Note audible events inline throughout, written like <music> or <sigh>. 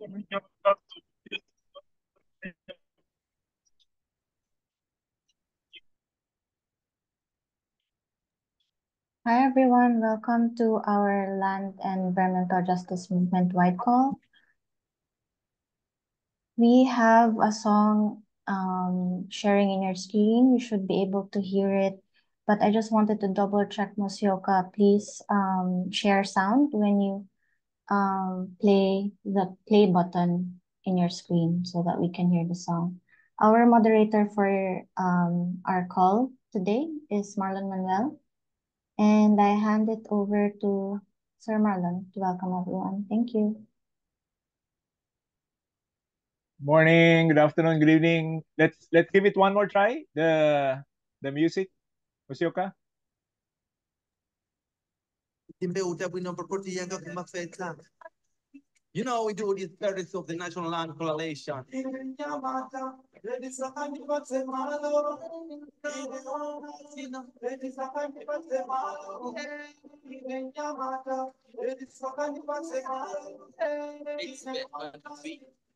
Hi, everyone. Welcome to our Land and Environmental Justice Movement Wide Call. We have a song um, sharing in your screen. You should be able to hear it. But I just wanted to double check, Musioka. Please um, share sound when you um, play the play button in your screen so that we can hear the song. Our moderator for um, our call today is Marlon Manuel. And I hand it over to Sir Marlon to welcome everyone. Thank you. Morning, good afternoon, good evening. Let's let's give it one more try. The the music, Musioka. You know, we do the spirits of the National Land Coalition.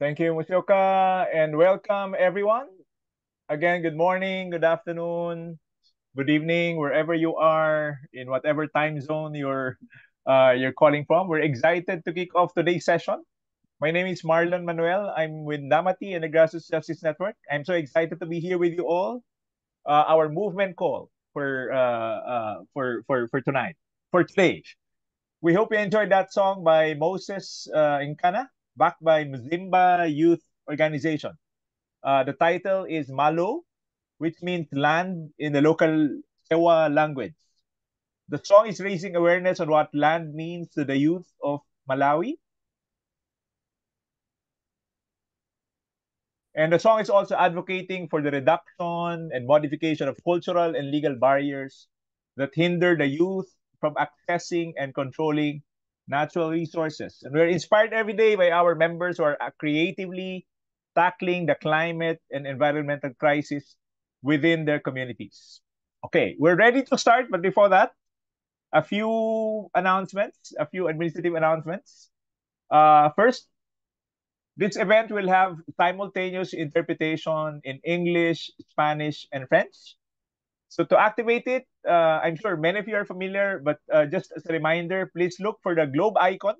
Musioka, and welcome everyone. Again, good morning, good afternoon, good evening, wherever you are, in whatever time zone you're uh, you're calling from. We're excited to kick off today's session. My name is Marlon Manuel. I'm with Namati and the Grassroots Justice Network. I'm so excited to be here with you all. Uh, our movement call for uh, uh, for for for tonight, for today. We hope you enjoyed that song by Moses uh, Incana, backed by Mzimba Youth Organization. Uh, the title is Malo, which means land in the local Chewa language. The song is raising awareness on what land means to the youth of Malawi. And the song is also advocating for the reduction and modification of cultural and legal barriers that hinder the youth from accessing and controlling natural resources. And we're inspired every day by our members who are creatively tackling the climate and environmental crisis within their communities. Okay, we're ready to start, but before that, a few announcements, a few administrative announcements. Uh, first, this event will have simultaneous interpretation in English, Spanish, and French. So to activate it, uh, I'm sure many of you are familiar, but uh, just as a reminder, please look for the globe icon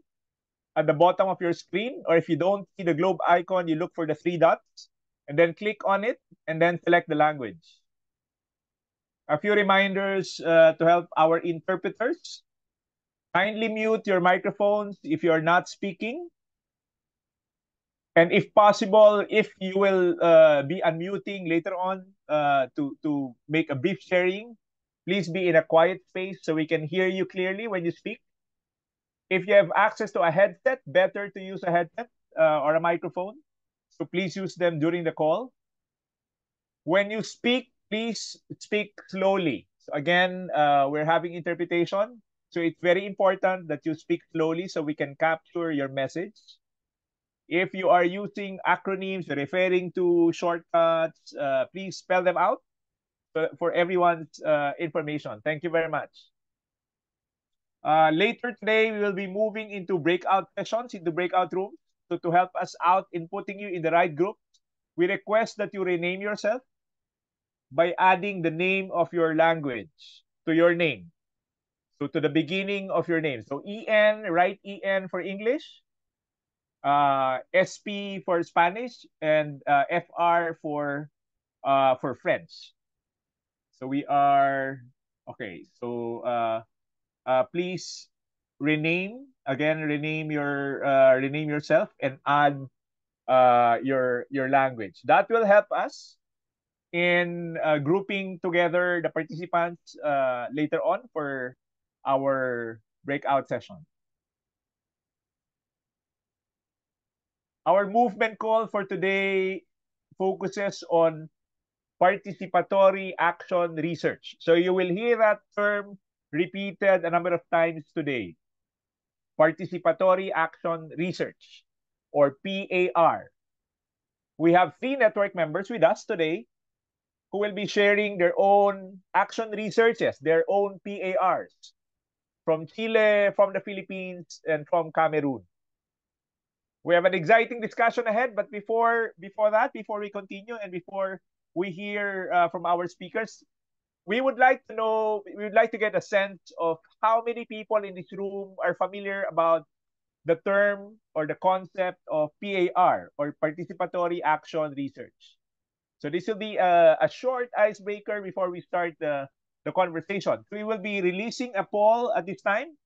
at the bottom of your screen. Or if you don't see the globe icon, you look for the three dots and then click on it and then select the language. A few reminders uh, to help our interpreters. Kindly mute your microphones if you are not speaking. And if possible, if you will uh, be unmuting later on uh, to, to make a brief sharing, please be in a quiet space so we can hear you clearly when you speak. If you have access to a headset, better to use a headset uh, or a microphone. So please use them during the call. When you speak, please speak slowly. So again, uh, we're having interpretation. So it's very important that you speak slowly so we can capture your message. If you are using acronyms referring to shortcuts, uh, please spell them out for everyone's uh, information. Thank you very much. Uh, later today, we will be moving into breakout sessions, into breakout rooms. So to help us out in putting you in the right group, we request that you rename yourself by adding the name of your language to your name. So to the beginning of your name. So EN, write EN for English. Uh, SP for Spanish, and uh, FR for uh, for French. So we are okay. So uh, uh, please rename again. Rename your uh, rename yourself and add uh, your your language. That will help us in uh, grouping together the participants uh, later on for our breakout session. Our movement call for today focuses on participatory action research. So you will hear that term repeated a number of times today. Participatory action research or PAR. We have three network members with us today who will be sharing their own action researches, their own PARs from Chile, from the Philippines, and from Cameroon. We have an exciting discussion ahead, but before before that, before we continue and before we hear uh, from our speakers, we would like to know, we would like to get a sense of how many people in this room are familiar about the term or the concept of PAR or participatory action research. So this will be a, a short icebreaker before we start the, the conversation. So We will be releasing a poll at this time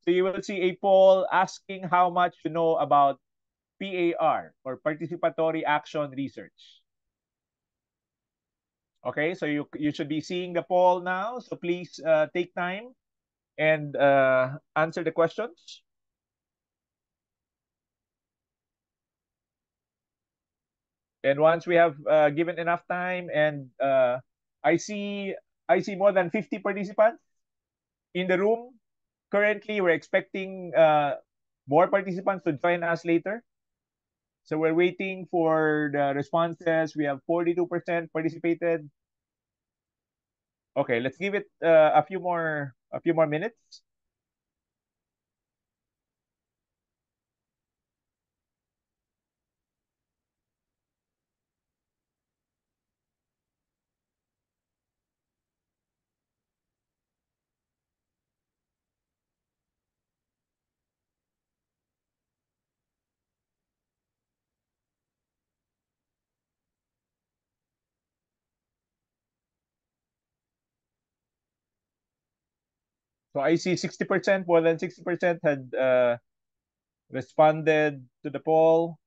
so you will see a poll asking how much you know about PAR or participatory action research. Okay, so you you should be seeing the poll now. So please uh, take time and uh, answer the questions. And once we have uh, given enough time, and uh, I see I see more than 50 participants in the room currently we're expecting uh, more participants to join us later. So we're waiting for the responses. We have 42% participated. Okay, let's give it uh, a few more a few more minutes. So I see 60%, more than 60% had uh, responded to the poll.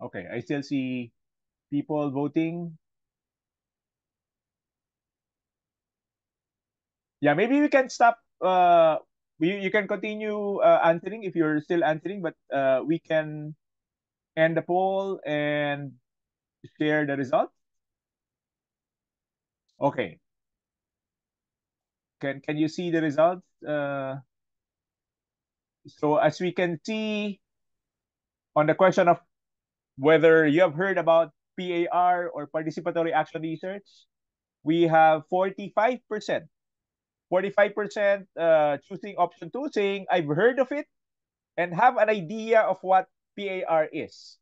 Okay, I still see people voting. Yeah, maybe we can stop uh, you, you can continue uh, answering if you're still answering, but uh, we can end the poll and share the results. Okay. Can can you see the results? Uh, so as we can see on the question of whether you have heard about PAR or participatory action research, we have 45% 45% uh, choosing option 2 saying I've heard of it and have an idea of what PAR is.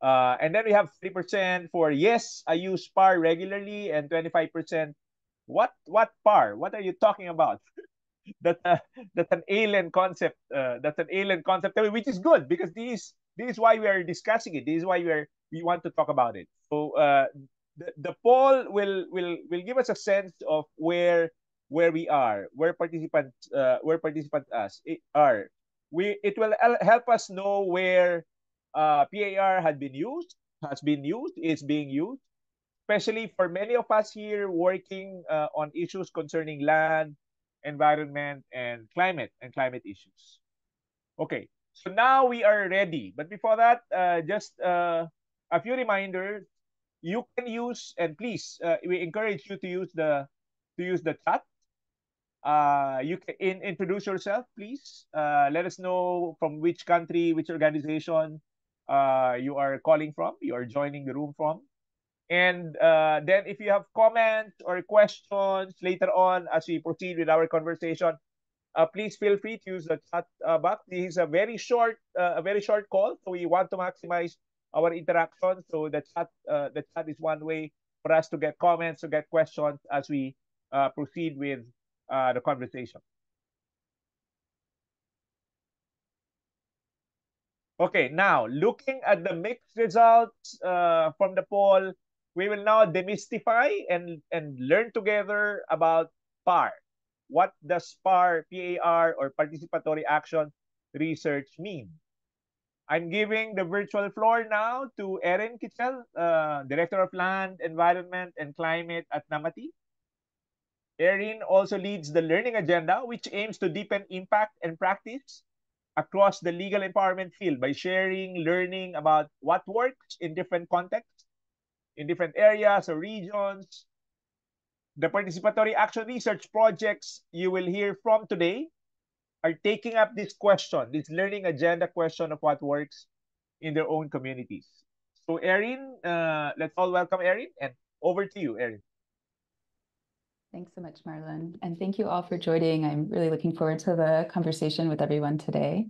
Uh, and then we have 3% for yes, I use PAR regularly and 25% what what PAR? What are you talking about? <laughs> that uh, that's an alien concept. Uh, that's an alien concept, which is good because this this is why we are discussing it. This is why we are we want to talk about it. So uh, the, the poll will will will give us a sense of where where we are, where participants uh, where participants us are. We it will help us know where uh, PAR had been used, has been used, is being used, especially for many of us here working uh, on issues concerning land, environment, and climate and climate issues. Okay, so now we are ready. But before that, uh, just uh, a few reminders. You can use and please, uh, we encourage you to use the to use the chat uh, you can in, introduce yourself, please. Uh, let us know from which country, which organization uh, you are calling from, you are joining the room from. And uh, then if you have comments or questions later on as we proceed with our conversation, uh, please feel free to use the chat uh, box. This is a very short, a very short call, so we want to maximize our interaction. So the chat, the chat is one way for us to get comments, to get questions as we uh, proceed with uh, the conversation. Okay, now looking at the mixed results uh, from the poll, we will now demystify and, and learn together about PAR. What does PAR, PAR, or Participatory Action Research mean? I'm giving the virtual floor now to Erin Kitchell, uh, Director of Land, Environment, and Climate at Namati. Erin also leads the learning agenda, which aims to deepen impact and practice across the legal empowerment field by sharing, learning about what works in different contexts, in different areas or regions. The participatory action research projects you will hear from today are taking up this question, this learning agenda question of what works in their own communities. So Erin, uh, let's all welcome Erin and over to you, Erin. Thanks so much, Marlon. And thank you all for joining. I'm really looking forward to the conversation with everyone today.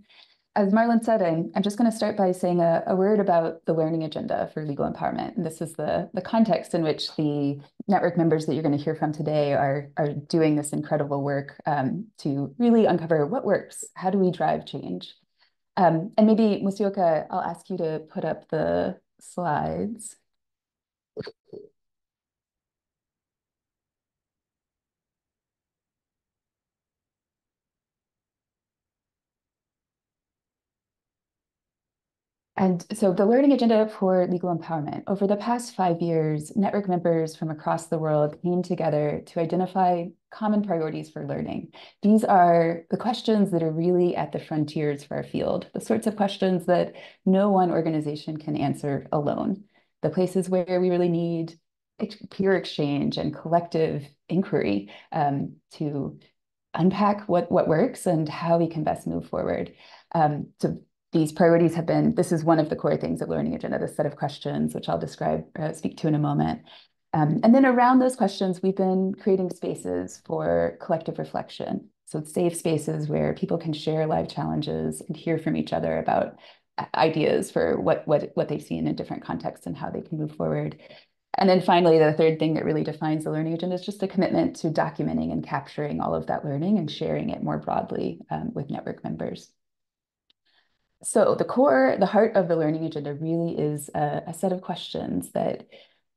As Marlon said, I'm, I'm just going to start by saying a, a, word about the learning agenda for legal empowerment. And this is the, the context in which the network members that you're going to hear from today are, are doing this incredible work um, to really uncover what works, how do we drive change. Um, and maybe, Musioka, I'll ask you to put up the slides. And so the learning agenda for legal empowerment, over the past five years, network members from across the world came together to identify common priorities for learning. These are the questions that are really at the frontiers for our field, the sorts of questions that no one organization can answer alone, the places where we really need peer exchange and collective inquiry um, to unpack what, what works and how we can best move forward. Um, so these priorities have been, this is one of the core things of Learning Agenda, this set of questions, which I'll describe, uh, speak to in a moment. Um, and then around those questions, we've been creating spaces for collective reflection. So safe spaces where people can share live challenges and hear from each other about uh, ideas for what, what, what they see in different context and how they can move forward. And then finally, the third thing that really defines the learning agenda is just a commitment to documenting and capturing all of that learning and sharing it more broadly um, with network members. So the core, the heart of the learning agenda really is a, a, set of questions that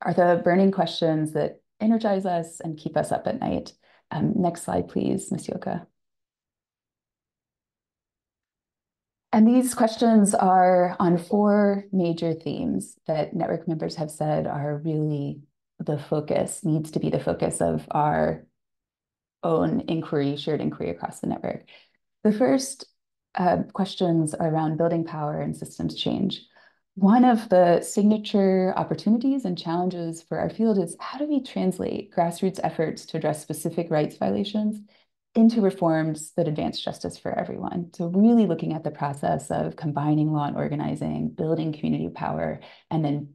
are the burning questions that energize us and keep us up at night. Um, next slide, please, Musioka. And these questions are on four major themes that network members have said are really the focus, needs to be the focus of our own inquiry, shared inquiry across the network. The first uh, questions around building power and systems change. One of the signature opportunities and challenges for our field is how do we translate grassroots efforts to address specific rights violations into reforms that advance justice for everyone. So really looking at the process of combining law and organizing, building community power, and then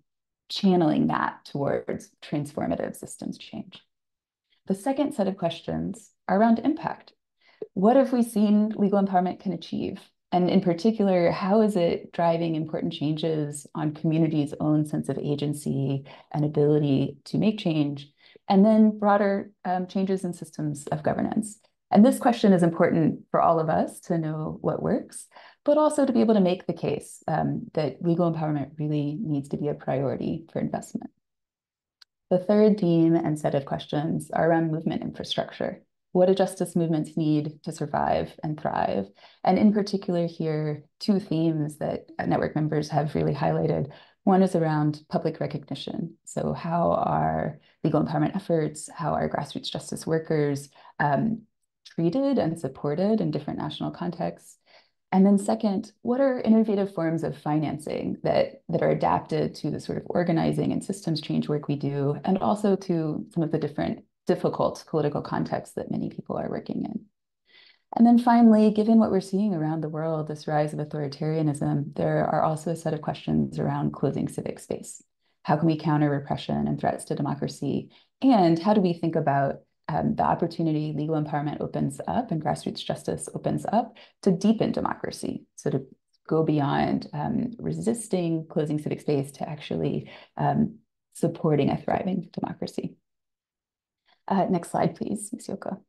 channeling that towards transformative systems change. The second set of questions are around impact what have we seen legal empowerment can achieve? And in particular, how is it driving important changes on communities' own sense of agency and ability to make change? And then broader um, changes in systems of governance. And this question is important for all of us to know what works, but also to be able to make the case um, that legal empowerment really needs to be a priority for investment. The third theme and set of questions are around movement infrastructure what do justice movements need to survive and thrive? And in particular here, two themes that network members have really highlighted. One is around public recognition. So how are legal empowerment efforts, how are grassroots justice workers um, treated and supported in different national contexts? And then second, what are innovative forms of financing that, that are adapted to the sort of organizing and systems change work we do, and also to some of the different difficult political context that many people are working in. And then finally, given what we're seeing around the world, this rise of authoritarianism, there are also a set of questions around closing civic space. How can we counter repression and threats to democracy? And how do we think about um, the opportunity legal empowerment opens up and grassroots justice opens up to deepen democracy? So to go beyond um, resisting closing civic space to actually um, supporting a thriving democracy. Uh, next slide, please, Musioka.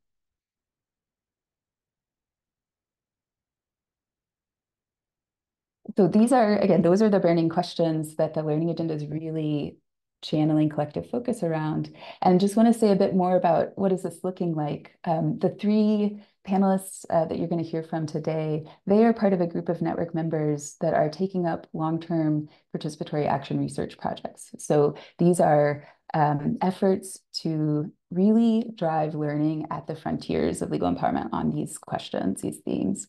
So these are, again, those are the burning questions that the learning agenda is really channeling collective focus around. And just want to say a bit more about what is this looking like. Um, the three panelists uh, that you're going to hear from today, they are part of a group of network members that are taking up long-term participatory action research projects. So these are um, efforts to really drive learning at the frontiers of legal empowerment on these questions, these themes.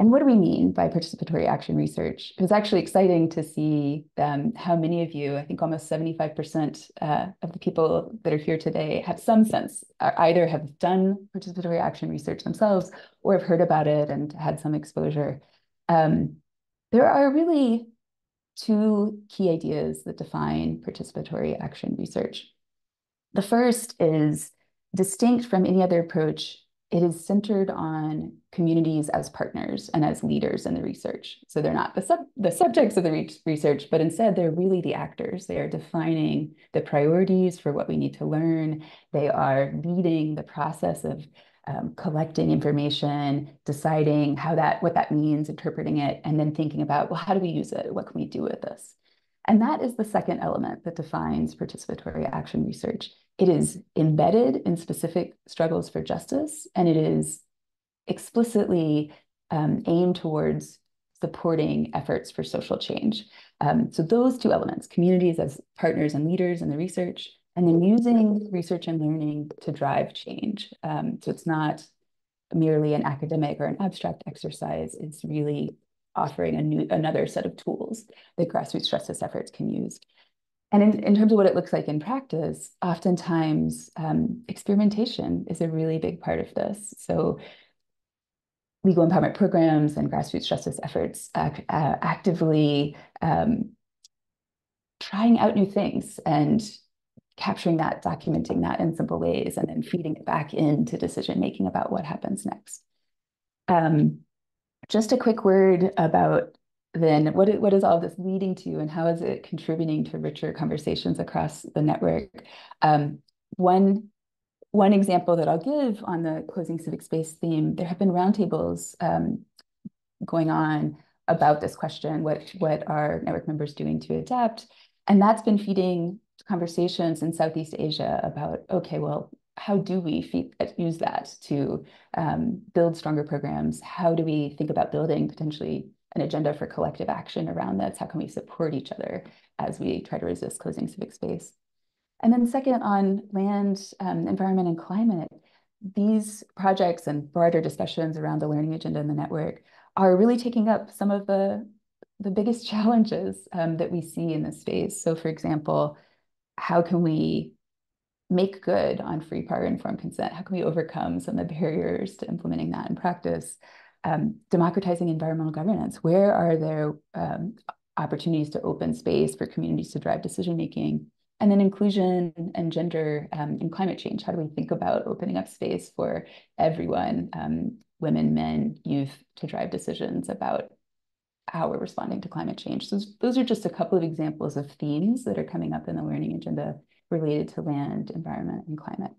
And what do we mean by participatory action research? It was actually exciting to see um, how many of you, I think almost 75% uh, of the people that are here today have some sense, uh, either have done participatory action research themselves or have heard about it and had some exposure. Um, there are really two key ideas that define participatory action research. The first is distinct from any other approach it is centered on communities as partners and as leaders in the research. So they're not the, sub the subjects of the re research, but instead they're really the actors. They are defining the priorities for what we need to learn. They are leading the process of um, collecting information, deciding how that what that means, interpreting it, and then thinking about, well, how do we use it? What can we do with this? And that is the second element that defines participatory action research. It is embedded in specific struggles for justice, and it is explicitly um, aimed towards supporting efforts for social change. Um, so those two elements, communities as partners and leaders in the research, and then using research and learning to drive change. Um, so it's not merely an academic or an abstract exercise, it's really offering a new another set of tools that grassroots justice efforts can use. And in, in terms of what it looks like in practice, oftentimes um, experimentation is a really big part of this. So legal empowerment programs and grassroots justice efforts uh, actively um, trying out new things and capturing that, documenting that in simple ways, and then feeding it back into decision making about what happens next. Um, just a quick word about then what, what is all this leading to and how is it contributing to richer conversations across the network? Um, one, one example that I'll give on the closing civic space theme, there have been roundtables um, going on about this question, what, what are network members doing to adapt? And that's been feeding conversations in Southeast Asia about, okay, well, how do we feed, use that to um, build stronger programs? How do we think about building potentially an agenda for collective action around this? How can we support each other as we try to resist closing civic space? And then second, on land, um, environment, and climate, these projects and broader discussions around the learning agenda in the network are really taking up some of the, the biggest <laughs> challenges um, that we see in this space. So for example, how can we make good on free prior informed consent? How can we overcome some of the barriers to implementing that in practice? um, democratizing environmental governance. Where are there um, opportunities to open space for communities to drive decision making? And then inclusion and gender um, and climate change. How do we think about opening up space for everyone, um, women, men, youth, to drive decisions about how we're responding to climate change? So those are just a couple of examples of themes that are coming up in the learning agenda related to land, environment, and climate.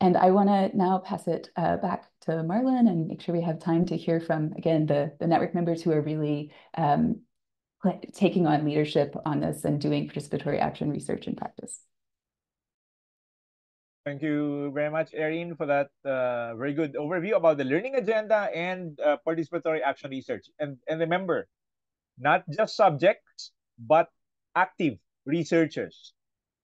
And I want to now pass it uh, back to Marlon and make sure we have time to hear from, again, the, the network members who are really um, taking on leadership on this and doing participatory action research and practice. Thank you very much, Erin, for that uh, very good overview about the learning agenda and uh, participatory action research. And, and remember, not just subjects, but active researchers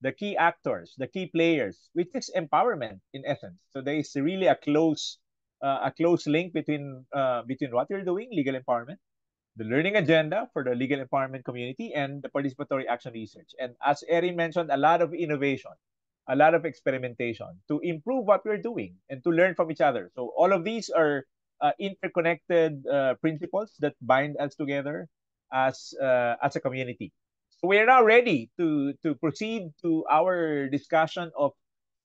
the key actors, the key players, which is empowerment in essence. So there is really a close uh, a close link between uh, between what you're doing, legal empowerment, the learning agenda for the legal empowerment community, and the participatory action research. And as Erin mentioned, a lot of innovation, a lot of experimentation to improve what we're doing and to learn from each other. So all of these are uh, interconnected uh, principles that bind us together as uh, as a community we are now ready to to proceed to our discussion of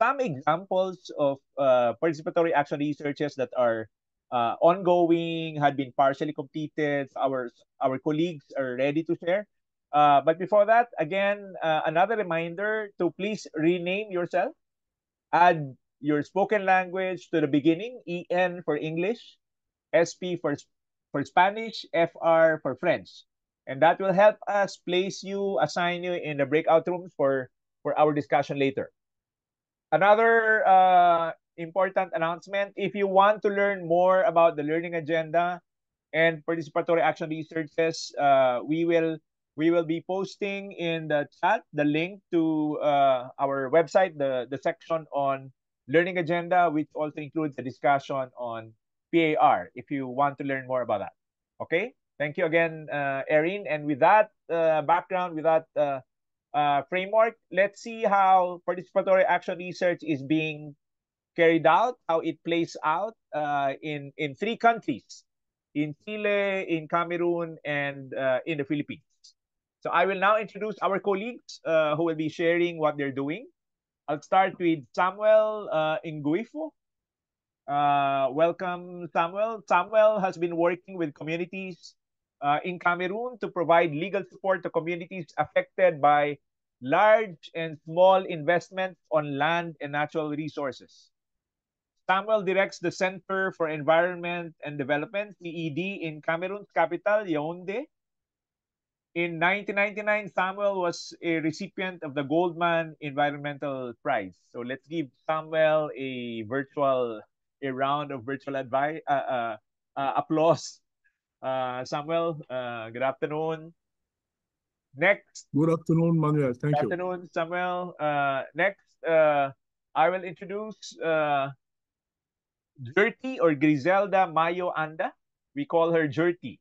some examples of uh, participatory action researches that are uh, ongoing, had been partially completed. Our our colleagues are ready to share. Uh, but before that, again, uh, another reminder to please rename yourself. Add your spoken language to the beginning, EN for English, SP for, for Spanish, FR for French. And that will help us place you, assign you in the breakout rooms for, for our discussion later. Another uh, important announcement, if you want to learn more about the learning agenda and participatory action researches, uh, we will we will be posting in the chat the link to uh, our website, the, the section on learning agenda, which also includes a discussion on PAR if you want to learn more about that. Okay, thank you again, uh, Erin. And with that uh, background, with that uh, uh, framework, let's see how participatory action research is being carried out, how it plays out uh, in, in three countries, in Chile, in Cameroon, and uh, in the Philippines. So I will now introduce our colleagues who will be sharing what they're doing. I'll start with Samuel uh, Nguifo. Uh, welcome, Samuel. Samuel has been working with communities uh, in Cameroon to provide legal support to communities affected by large and small investments on land and natural resources. Samuel directs the Center for Environment and Development, CED, in Cameroon's capital, Yaoundé, in 1999, Samuel was a recipient of the Goldman Environmental Prize. So let's give Samuel a virtual, a round of virtual advice, uh, uh, uh, applause. Uh, Samuel, uh, good afternoon. Next. Good afternoon, Manuel. Thank good you. Good afternoon, Samuel. Uh, next, I will introduce Gerthie or Grizelda Mayo Anda. We call her Gerthie.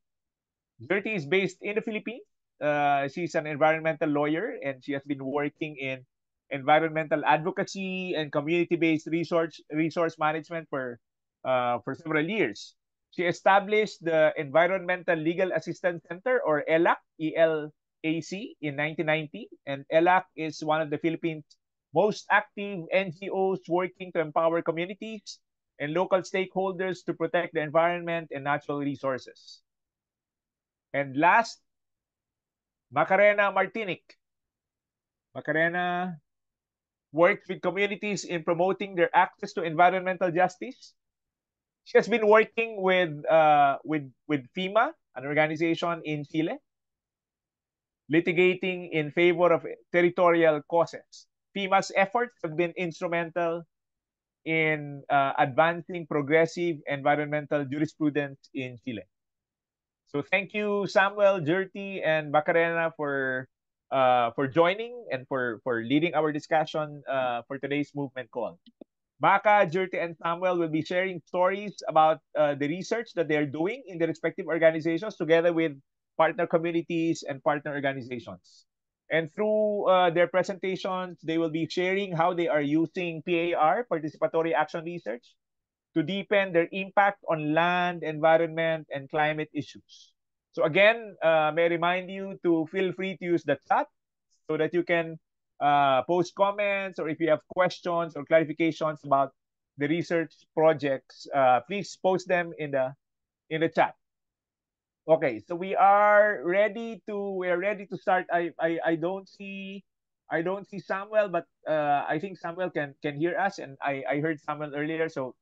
Gerthie is based in the Philippines uh, she's an environmental lawyer and she has been working in environmental advocacy and community-based resource resource management for uh, for several years. She established the Environmental Legal Assistance Center or ELAC, E-L-A-C in 1990 and ELAC is one of the Philippines most active NGOs working to empower communities and local stakeholders to protect the environment and natural resources. And last Macarena Martinic. Macarena works with communities in promoting their access to environmental justice. She has been working with uh, with with FIMA, an organization in Chile, litigating in favor of territorial causes. FIMA's efforts have been instrumental in uh, advancing progressive environmental jurisprudence in Chile. So thank you, Samuel, Gerthie, and Macarena for uh, for joining and for for leading our discussion uh, for today's movement call. Maka, Gerthie, and Samuel will be sharing stories about uh, the research that they're doing in their respective organizations together with partner communities and partner organizations. And through uh, their presentations, they will be sharing how they are using PAR, Participatory Action Research, to deepen their impact on land, environment, and climate issues. So again, uh, may I remind you to feel free to use the chat so that you can uh, post comments or if you have questions or clarifications about the research projects, uh, please post them in the in the chat. Okay, so we are ready to we are ready to start. I I, I don't see I don't see Samuel, but uh, I think Samuel can can hear us, and I I heard Samuel earlier, so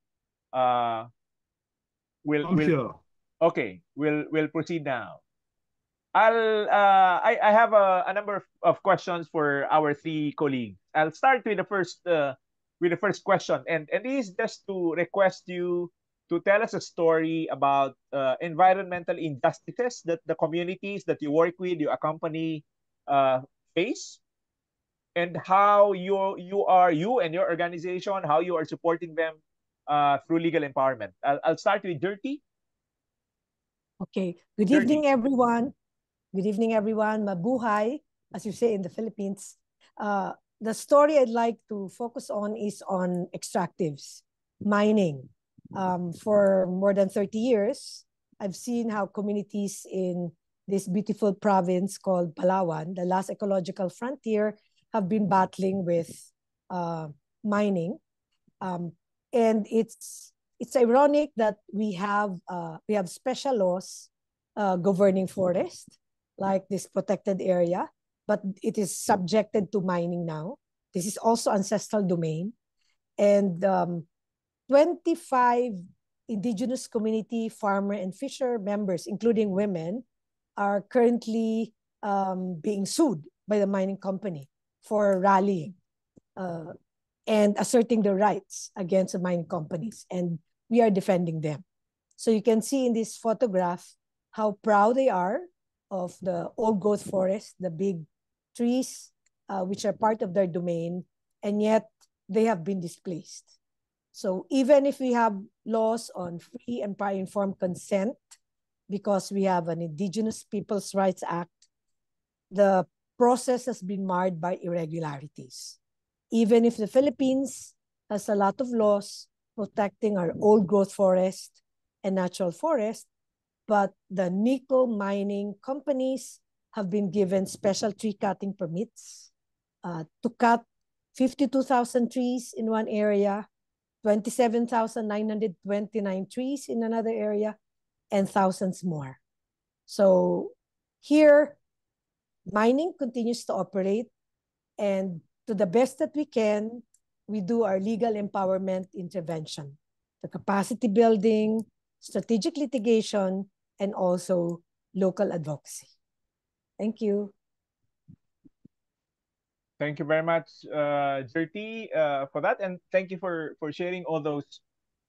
uh, we'll, we'll okay, we'll we'll proceed now. I'll uh, I, I have a, a number of, of questions for our three colleagues. I'll start with the first uh, with the first question, and and this is just to request you to tell us a story about uh, environmental injustices that the communities that you work with, you accompany, uh, face, and how you you are you and your organization how you are supporting them uh, through legal empowerment. I'll, I'll start with Gerthie. Okay. Good evening, everyone. Good evening, everyone. Mabuhay, as you say in the Philippines. Uh, the story I'd like to focus on is on extractives, mining. Um, for more than 30 years, I've seen how communities in this beautiful province called Palawan, the last ecological frontier, have been battling with uh, mining. Um, and it's it's ironic that we have uh, we have special laws uh, governing forest, like this protected area, but it is subjected to mining now. This is also ancestral domain. And um, 25 indigenous community farmer and fisher members, including women, are currently um, being sued by the mining company for rallying uh, and asserting their rights against the mining companies. And we are defending them. So you can see in this photograph how proud they are of the old growth forest, the big trees, uh, which are part of their domain, and yet they have been displaced. So even if we have laws on free and prior informed consent, because we have an Indigenous Peoples' Rights Act, the process has been marred by irregularities. Even if the Philippines has a lot of laws protecting our old growth forest and natural forest, but the nickel mining companies have been given special tree cutting permits uh, to cut 52,000 trees in one area, 27,929 trees in another area, and thousands more. So here, mining continues to operate, and to the best that we can, we do our legal empowerment intervention, the capacity building, strategic litigation, and also local advocacy. Thank you. Thank you very much, uh, Gerthie, uh, for that, and thank you for for sharing all those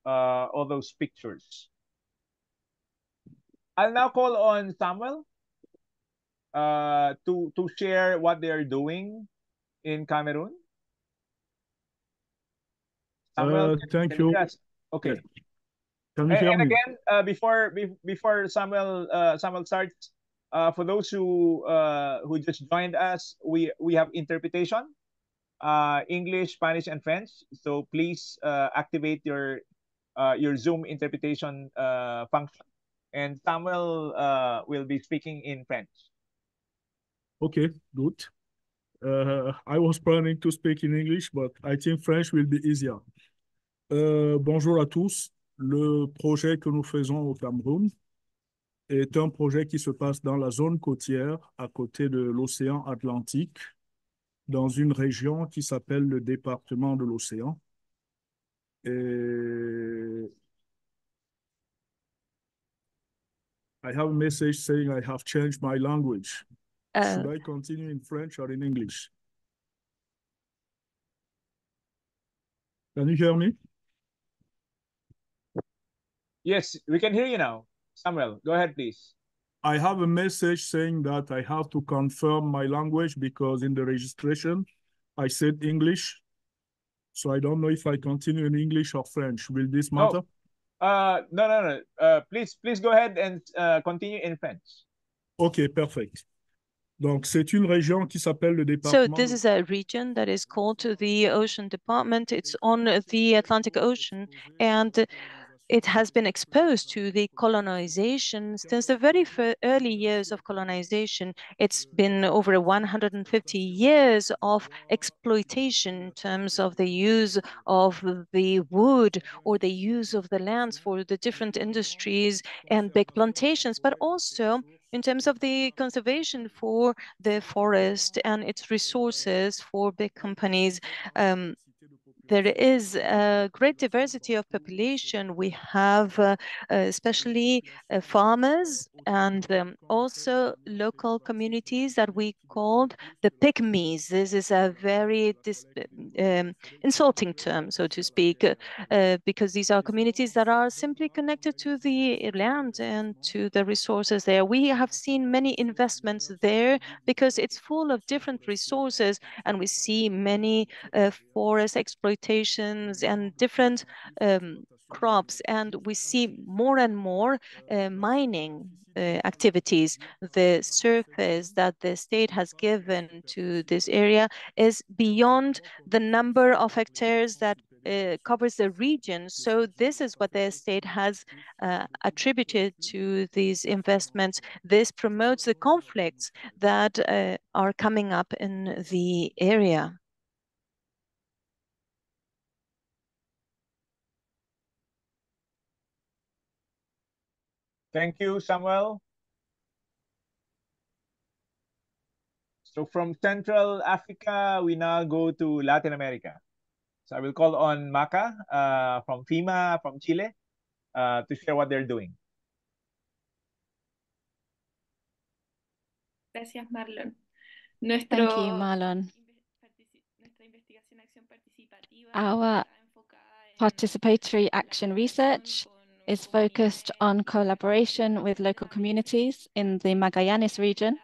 uh, all those pictures. I'll now call on Samuel uh, to to share what they are doing in Cameroon. Samuel, uh, thank you. Yes. Okay. Can you and, and again, uh, before be, before Samuel uh, Samuel starts, uh, for those who uh, who just joined us, we we have interpretation, uh, English, Spanish, and French. So please uh, activate your uh, your Zoom interpretation uh, function, and Samuel uh, will be speaking in French. Okay, good. Uh, I was planning to speak in English, but I think French will be easier. Bonjour à tous. Le projet que nous faisons au Cameroun est un projet qui se passe dans la zone côtière à côté de l'océan Atlantique, dans une région qui s'appelle le département de l'océan. Et I have a message saying I have changed my language. Uh, Should I continue in French or in English? Can you hear me? Yes, we can hear you now. Samuel, go ahead, please. I have a message saying that I have to confirm my language because in the registration, I said English. So I don't know if I continue in English or French. Will this No. matter? Uh, no, no, no. Uh, please, please go ahead and uh, continue in French. OK, perfect. Donc, c'est une région qui s'appelle le département. So this is a region that is called the Ocean Department. It's on the Atlantic Ocean and it has been exposed to the colonization since the very early years of colonization. It's been over 150 years of exploitation in terms of the use of the wood or the use of the lands for the different industries and big plantations, but also in terms of the conservation for the forest and its resources for big companies. Um, there is a great diversity of population. We have uh, uh, especially uh, farmers and um, also local communities that we called the pygmies. This is a very um, insulting term, so to speak, uh, because these are communities that are simply connected to the land and to the resources there. We have seen many investments there because it's full of different resources, and we see many uh, forest exploitations and different um, crops, and we see more and more uh, mining uh, activities. The surface that the state has given to this area is beyond the number of hectares that uh, covers the region. So this is what the state has uh, attributed to these investments. This promotes the conflicts that uh, are coming up in the area. Thank you, Samuel. So from Central Africa, we now go to Latin America. So I will call on Maca uh, from FIMA from Chile uh, to share what they're doing. Gracias, Marlon. Nuestro, Thank you, Marlon. Our participatory action research is focused on collaboration with local communities in the Magallanes region.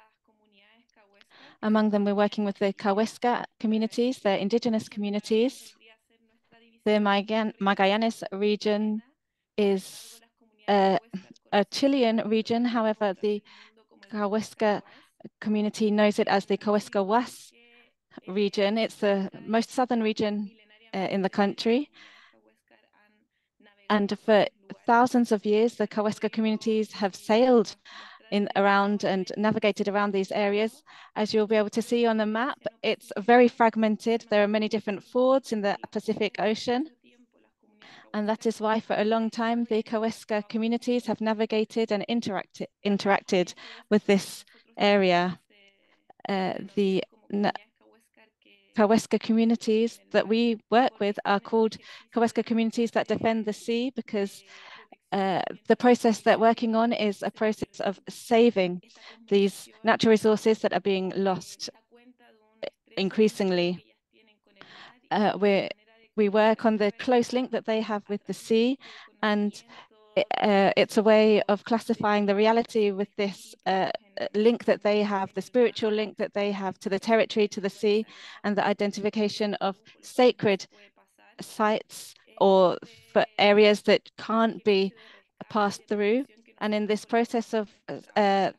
Among them, we're working with the Kawésqar communities, the indigenous communities. The Magallanes region is a, a Chilean region. However, the Kawésqar community knows it as the Kawésqar Waes region. It's the most southern region uh, in the country. And for thousands of years, the Kawésqar communities have sailed in around and navigated around these areas. As you'll be able to see on the map, it's very fragmented. There are many different fjords in the Pacific Ocean. And that is why for a long time, the Kawésqar communities have navigated and interacted, interacted with this area. Uh, the Kawésqar communities that we work with are called Kawésqar communities that defend the sea because uh, the process that working on is a process of saving these natural resources that are being lost increasingly. Uh, we we work on the close link that they have with the sea, and it, uh, it's a way of classifying the reality with this uh, link that they have, the spiritual link that they have to the territory, to the sea, and the identification of sacred sites or for areas that can't be passed through. And in this process of uh,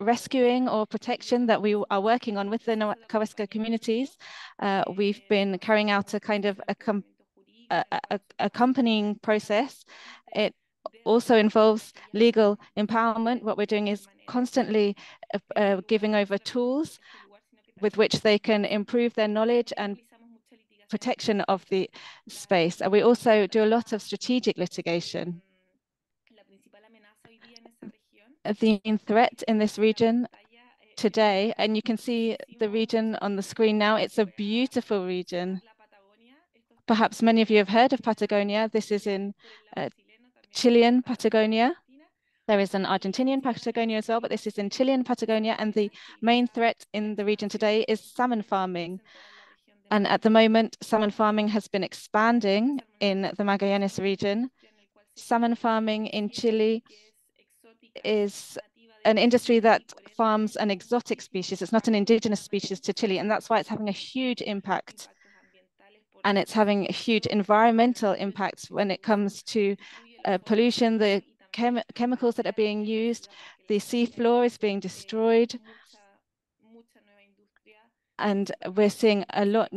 rescuing or protection that we are working on with the Kawésqar communities, uh, we've been carrying out a kind of a, a, a accompanying process. It also involves legal empowerment. What we're doing is constantly uh, uh, giving over tools with which they can improve their knowledge and protection of the space. And we also do a lot of strategic litigation. The threat in this region today, and you can see the region on the screen now, it's a beautiful region. Perhaps many of you have heard of Patagonia. This is in uh, Chilean Patagonia. There is an Argentinian Patagonia as well, but this is in Chilean Patagonia. And the main threat in the region today is salmon farming. And at the moment, salmon farming has been expanding in the Magallanes region. Salmon farming in Chile is an industry that farms an exotic species. It's not an indigenous species to Chile, and that's why it's having a huge impact. And it's having a huge environmental impact when it comes to uh, pollution, the chem chemicals that are being used, the seafloor is being destroyed. And we're seeing a lot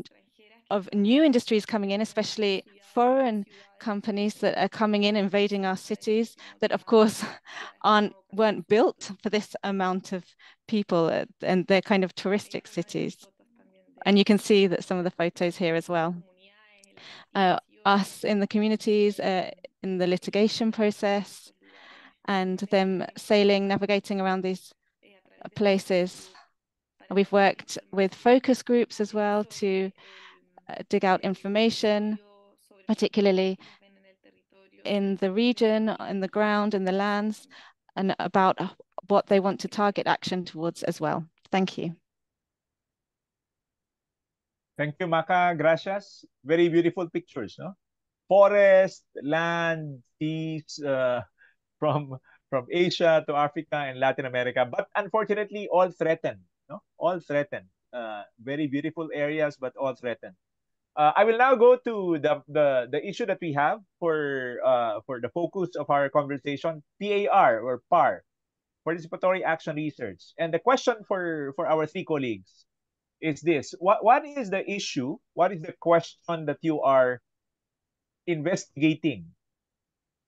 of new industries coming in, especially foreign companies that are coming in, invading our cities, that of course <laughs> aren't weren't built for this amount of people, uh, and they're kind of touristic cities. And you can see that some of the photos here as well. Uh, us in the communities, uh, in the litigation process, and them sailing, navigating around these places. We've worked with focus groups as well to uh, dig out information, particularly in the region, in the ground, in the lands, and about what they want to target action towards as well. Thank you. Thank you, Maca. Gracias. Very beautiful pictures, no? Forest, land, seas, uh, <laughs> from from Asia to Africa and Latin America, but unfortunately, all threatened. No, all threatened. Uh, very beautiful areas, but all threatened. Uh, I will now go to the, the the issue that we have for uh, for the focus of our conversation, PAR or PAR, Participatory Action Research. And the question for for our three colleagues is this what what is the issue what is the question that you are investigating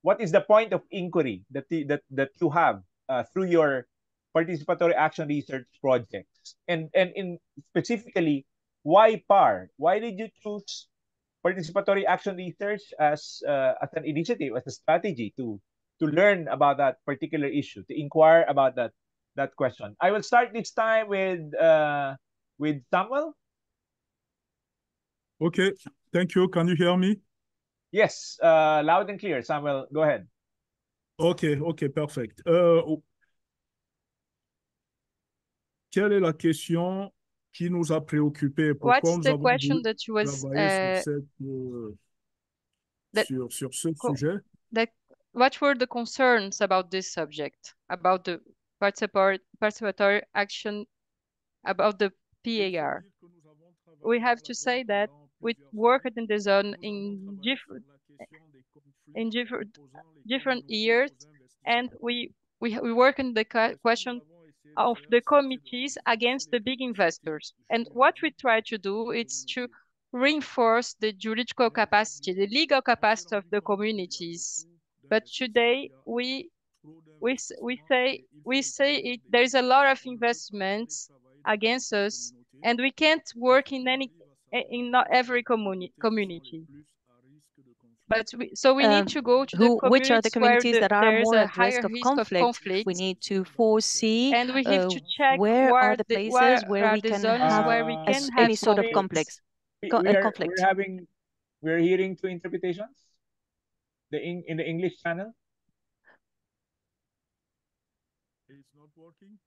what is the point of inquiry that that that you have uh, through your participatory action research projects and and in specifically why par why did you choose participatory action research as uh, as an initiative as a strategy to to learn about that particular issue, to inquire about that that question. I will start this time with uh, with Samuel. Okay, thank you. Can you hear me? Yes, uh, loud and clear. Samuel, go ahead. Okay, okay, perfect. Euh, quelle est la question qui nous a préoccupés? Pourquoi What's nous the avons question that you was uh, sur, cette, euh, that- sur, sur ce sujet? that what were the concerns about this subject, about the participatory, participatory action, about the PAR? We have to say that we worked in the zone in different in different different years, and we we we work in the question of the committees against the big investors. And what we try to do is to reinforce the juridical capacity, the legal capacity of the communities. But today we we we say we say it, there is a lot of investments against us, and we can't work in any in not every communi community. But we, so we Um, need to go to who, the which are the communities where communities that are more at risk of risk conflict? of conflict. We need to foresee And we have uh, to check where where are the the- places where where we can zones have where we can have any sort of conflicts. complex. We, Co- we uh, are, conflict. we're having we're hearing two interpretations. The in, in the English channel. It's not working?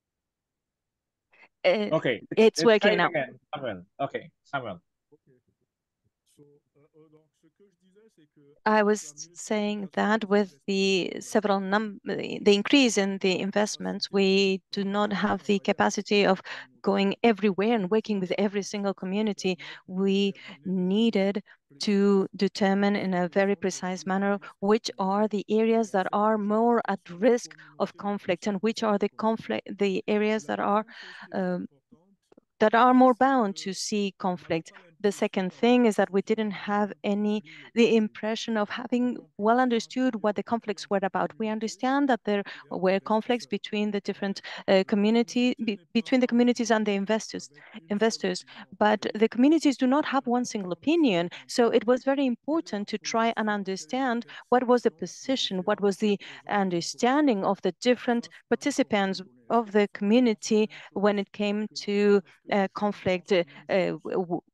Uh, Okay, It's let's working now. again. Samuel. Okay, Samuel. Okay. So, euh, euh, donc, ce que je disais, c'est que I was saying that with the several num the increase in the investments, we do not have the capacity of going everywhere and working with every single community. We needed to determine in a very precise manner which are the areas that are more at risk of conflict and which are the conflict the areas that are um, that are more bound to see conflict. The second thing is that we didn't have any the impression of having well understood what the conflicts were about. We understand that there were conflicts between the different uh, community be, between the communities and the investors investors, but the communities do not have one single opinion. So it was very important to try and understand what was the position, what was the understanding of the different participants of the community when it came to uh, conflict. Uh,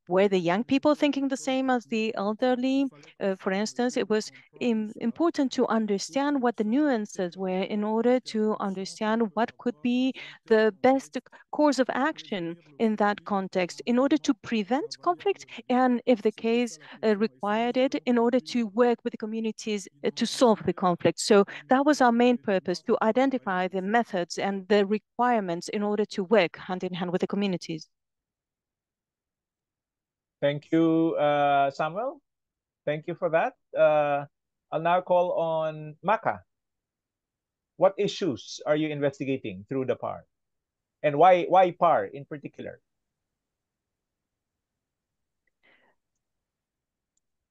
were the young people thinking the same as the elderly? Uh, for instance, it was im- important to understand what the nuances were in order to understand what could be the best course of action in that context in order to prevent conflict and if the case uh, required it in order to work with the communities uh, to solve the conflict so that was our main purpose to identify the methods and the requirements in order to work hand in hand with the communities Thank you, uh, Samuel. Thank you for that. Uh, I'll now call on Maca. What issues are you investigating through the PAR? And why why PAR in particular?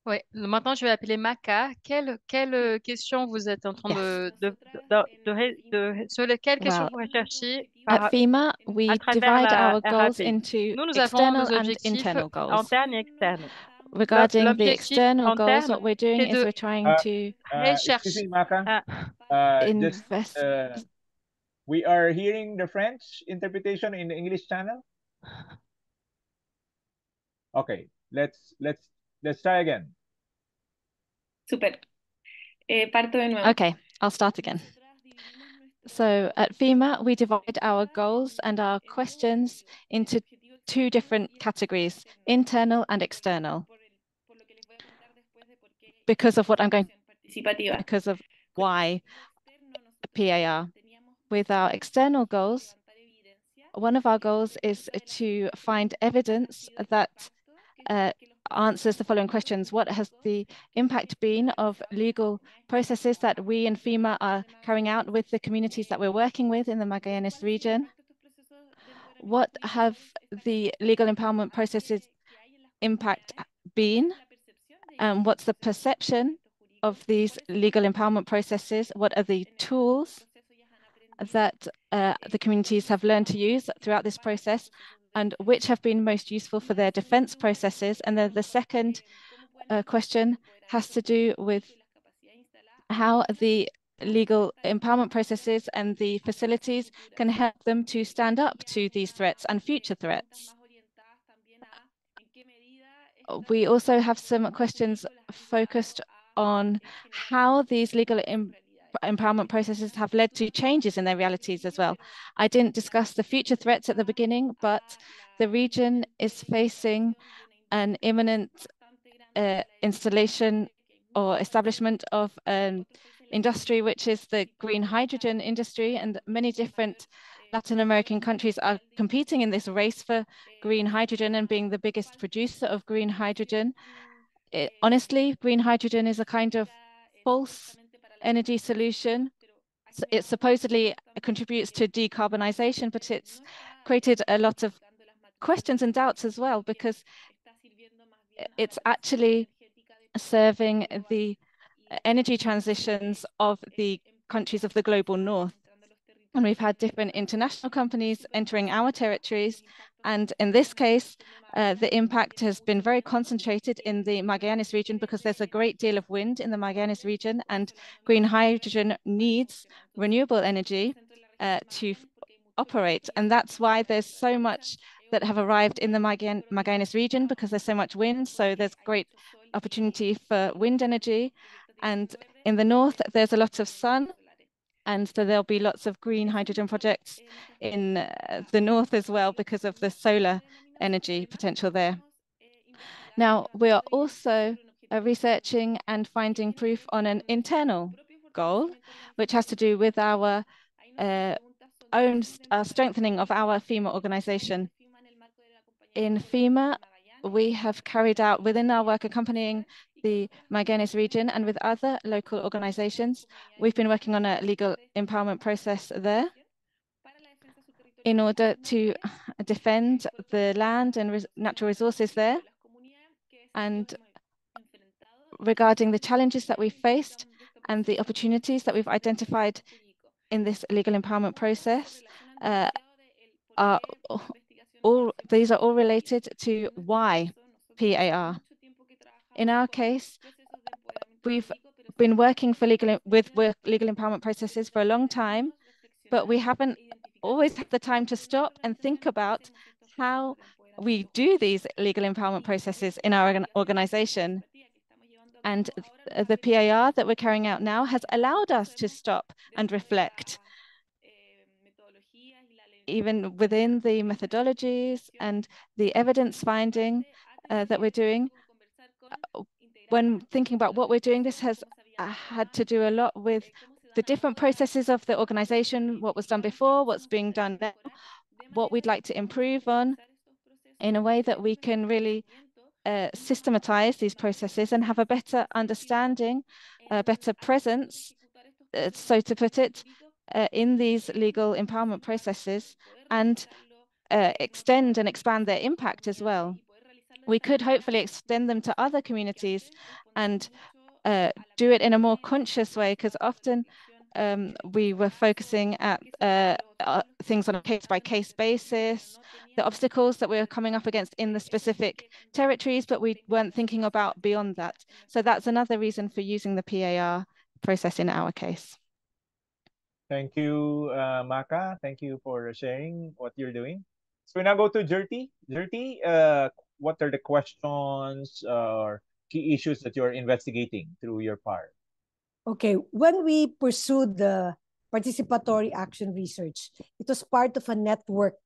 Ouais, maintenant je vais appeler Maka. Quelle, quelle euh, question vous êtes en train de, de, de, de, de- sur lesquelles questions Well, vous recherchez At par, FEMA, à we travers divide la our goals RAP? into Nous, nous avons external nos and objectifs internal goals. internes et externes. Regarding the external goals, interne, what we're doing c'est is we're trying Uh, to Uh, rechercher. Maka. Uh, just invest. uh, we are hearing the French interpretation in the English channel? Okay, let's let's let's try again. Super. Eh, parto de nuevo. Okay, I'll start again. So at FIMA, we divide our goals and our questions into two different categories, internal and external. Because of what I'm going, Participativa. because of why PAR. With our external goals, one of our goals is to find evidence that uh, answers the following questions. What has the impact been of legal processes that we in FIMA are carrying out with the communities that we're working with in the Magallanes region? What have the legal empowerment processes impact been? And what's the perception of these legal empowerment processes? What are the tools that uh, the communities have learned to use throughout this process? And which have been most useful for their defense processes. And then the second uh, question has to do with how the legal empowerment processes and the facilities can help them to stand up to these threats and future threats. We also have some questions focused on how these legal empowerment processes have led to changes in their realities as well. I didn't discuss the future threats at the beginning, but the region is facing an imminent uh, installation or establishment of an industry, which is the green hydrogen industry, and many different Latin American countries are competing in this race for green hydrogen and being the biggest producer of green hydrogen. It, honestly, green hydrogen is a kind of false energy solution. It supposedly contributes to decarbonization, but it's created a lot of questions and doubts as well, because it's actually serving the energy transitions of the countries of the global north. And we've had different international companies entering our territories. And in this case, uh, the impact has been very concentrated in the Magallanes region because there's a great deal of wind in the Magallanes region and green hydrogen needs renewable energy uh, to operate. And that's why there's so much that have arrived in the Magallanes region because there's so much wind. So there's great opportunity for wind energy. And in the north, there's a lot of sun. And so there'll be lots of green hydrogen projects in uh, the north as well because of the solar energy potential there. Now, we are also uh, researching and finding proof on an internal goal, which has to do with our uh, own uh, strengthening of our FIMA organization. In FIMA, we have carried out within our work accompanying the Magallanes region and with other local organizations, we've been working on a legal empowerment process there in order to defend the land and res natural resources there. And regarding the challenges that we've faced and the opportunities that we've identified in this legal empowerment process uh, are all these are all related to why PAR. In our case, we've been working for legal with, legal empowerment processes for a long time, but we haven't always had the time to stop and think about how we do these legal empowerment processes in our organization. And the PAR that we're carrying out now has allowed us to stop and reflect even within the methodologies and the evidence finding uh, that we're doing, when thinking about what we're doing, this has uh, had to do a lot with the different processes of the organization, what was done before, what's being done now, what we'd like to improve on in a way that we can really uh, systematize these processes and have a better understanding, a better presence, uh, so to put it, uh, in these legal empowerment processes and uh, extend and expand their impact as well. We could hopefully extend them to other communities and uh, do it in a more conscious way because often um, we were focusing at uh, uh, things on a case-by-case -case basis, the obstacles that we were coming up against in the specific territories, but we weren't thinking about beyond that. So that's another reason for using the PAR process in our case. Thank you, uh, Maca. Thank you for sharing what you're doing. So we now go to Gerthie. Gerthie, what are the questions or key issues that you're investigating through your part? Okay, when we pursued the participatory action research, it was part of a network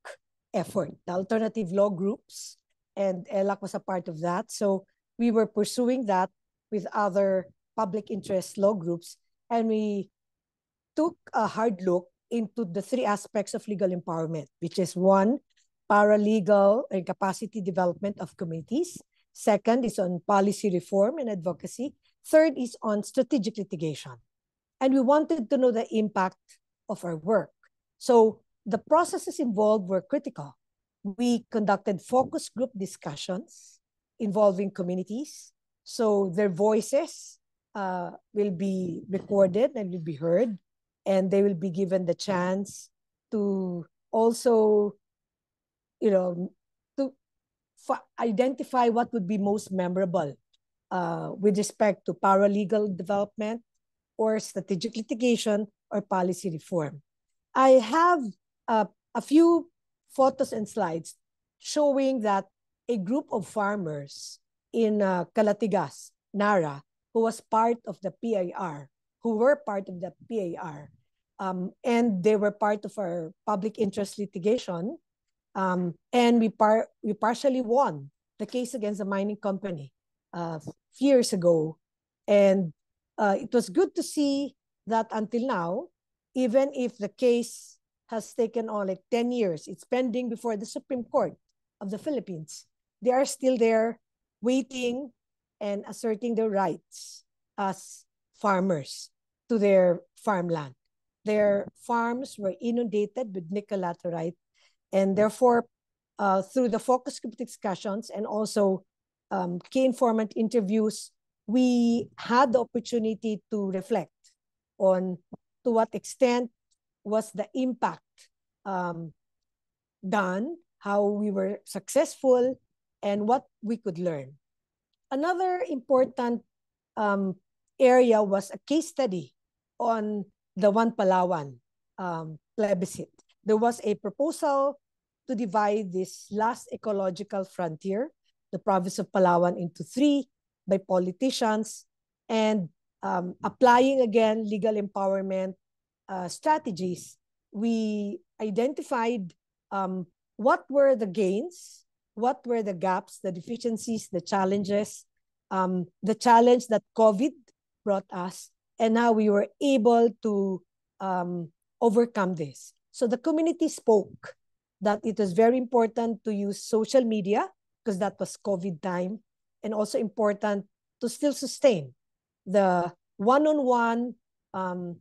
effort, the alternative law groups, and ELAC was a part of that. So we were pursuing that with other public interest law groups, and we took a hard look into the three aspects of legal empowerment, which is one, paralegal and capacity development of communities. Second is on policy reform and advocacy. Third is on strategic litigation. And we wanted to know the impact of our work. So the processes involved were critical. We conducted focus group discussions involving communities. So their voices uh, will be recorded and will be heard and they will be given the chance to also, you know, to identify what would be most memorable uh, with respect to paralegal development, or strategic litigation or policy reform. I have uh, a few photos and slides showing that a group of farmers in uh, Calategas, Narra, who was part of the PAR, who were part of the PAR, um, and they were part of our public interest litigation. Um, and we, par we partially won the case against the mining company uh, years ago. And uh, it was good to see that until now, even if the case has taken on like 10 years, it's pending before the Supreme Court of the Philippines, they are still there waiting and asserting their rights as farmers to their farmland. Their farms were inundated with nickel laterite, and therefore, uh, through the focus group discussions and also um, key informant interviews, we had the opportunity to reflect on to what extent was the impact um, done, how we were successful, and what we could learn. Another important um, area was a case study on the One Palawan um, plebiscite. There was a proposal to divide this last ecological frontier, the province of Palawan, into three by politicians and um, applying again legal empowerment uh, strategies. We identified um, what were the gains, what were the gaps, the deficiencies, the challenges, um, the challenge that COVID brought us, and now we were able to um, overcome this. So the community spoke that it was very important to use social media because that was COVID time, and also important to still sustain the one-on-one, um,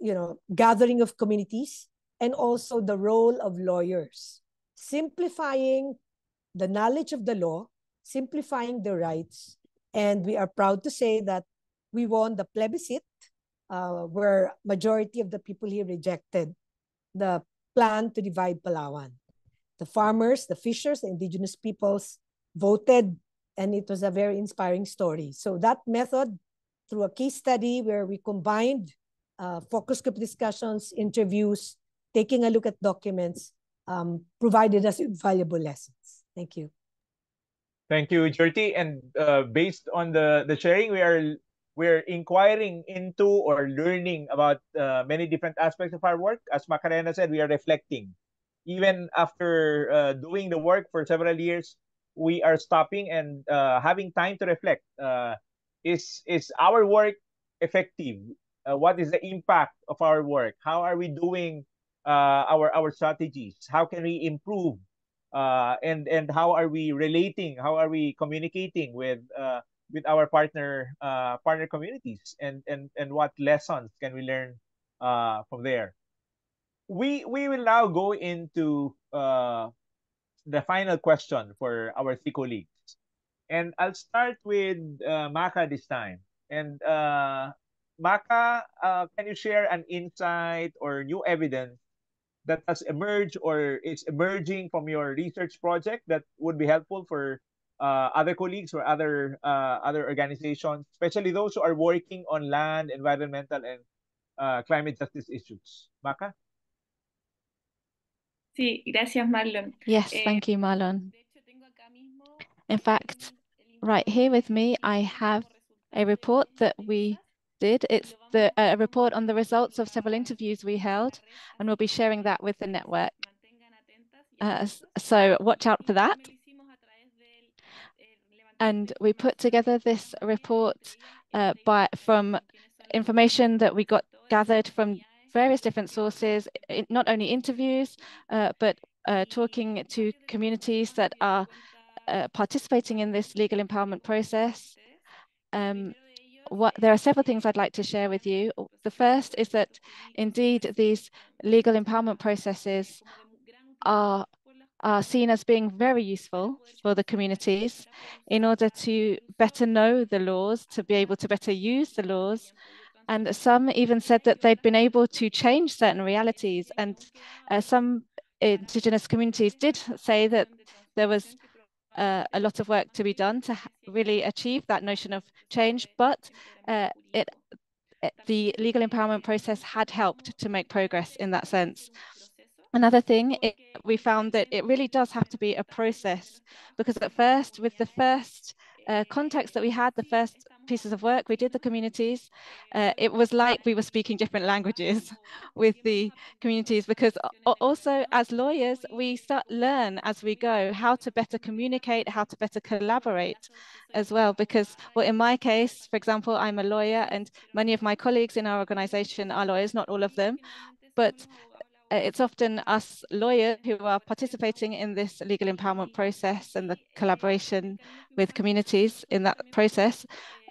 you know, gathering of communities, and also the role of lawyers, simplifying the knowledge of the law, simplifying the rights, and we are proud to say that we won the plebiscite, uh, where majority of the people here rejected the plan to divide Palawan. The farmers, the fishers, the indigenous peoples voted, and it was a very inspiring story. So that method, through a case study where we combined uh, focus group discussions, interviews, taking a look at documents, um, provided us valuable lessons. Thank you. Thank you, Gerthie. And uh, based on the, the sharing, we are we're inquiring into or learning about uh, many different aspects of our work. As Macarena said, we are reflecting. Even after uh, doing the work for several years, we are stopping and uh, having time to reflect. Uh, is is our work effective? Uh, what is the impact of our work? How are we doing uh, our our strategies? How can we improve? and and how are we relating? How are we communicating with with our partner uh, partner communities and and and what lessons can we learn uh, from there. We we will now go into uh, the final question for our three colleagues. And i'll start with uh, maca this time. And uh, maca uh, can you share an insight or new evidence that has emerged or is emerging from your research project that would be helpful for other colleagues or other uh, other organizations, especially those who are working on land, environmental, and uh, climate justice issues. Maca? Sí, gracias, Marlon. Yes, Eh, thank you, Marlon. In fact, right here with me, I have a report that we did. It's the a report on the results of several interviews we held, and we'll be sharing that with the network. Uh, so watch out for that. And we put together this report uh, by from information that we got gathered from various different sources, not only interviews, uh, but uh, talking to communities that are uh, participating in this legal empowerment process. Um, what, there are several things I'd like to share with you. The first is that indeed these legal empowerment processes are are seen as being very useful for the communities in order to better know the laws, to be able to better use the laws. And some even said that they'd been able to change certain realities. And uh, some indigenous communities did say that there was uh, a lot of work to be done to really achieve that notion of change, but uh, it the legal empowerment process had helped to make progress in that sense. Another thing, it, we found that it really does have to be a process because at first, with the first uh, context that we had, the first pieces of work we did the communities, uh, it was like we were speaking different languages <laughs> with the communities because also as lawyers, we start learn as we go how to better communicate, how to better collaborate as well. Because well, in my case, for example, I'm a lawyer and many of my colleagues in our organization are lawyers, not all of them, but it's often us lawyers who are participating in this legal empowerment process and the collaboration with communities in that process.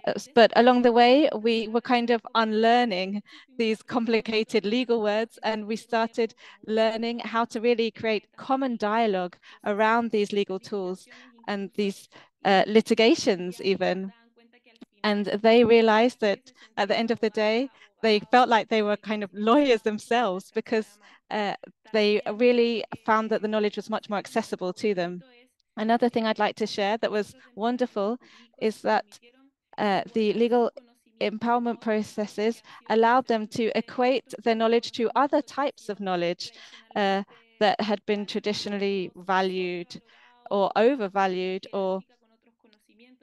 Uh, but along the way, we were kind of unlearning these complicated legal words, and we started learning how to really create common dialogue around these legal tools and these uh, litigations even. And they realized that at the end of the day, they felt like they were kind of <laughs> lawyers themselves because uh, they really found that the knowledge was much more accessible to them. Another thing I'd like to share that was wonderful is that uh, the legal empowerment processes allowed them to equate their knowledge to other types of knowledge uh, that had been traditionally valued or overvalued or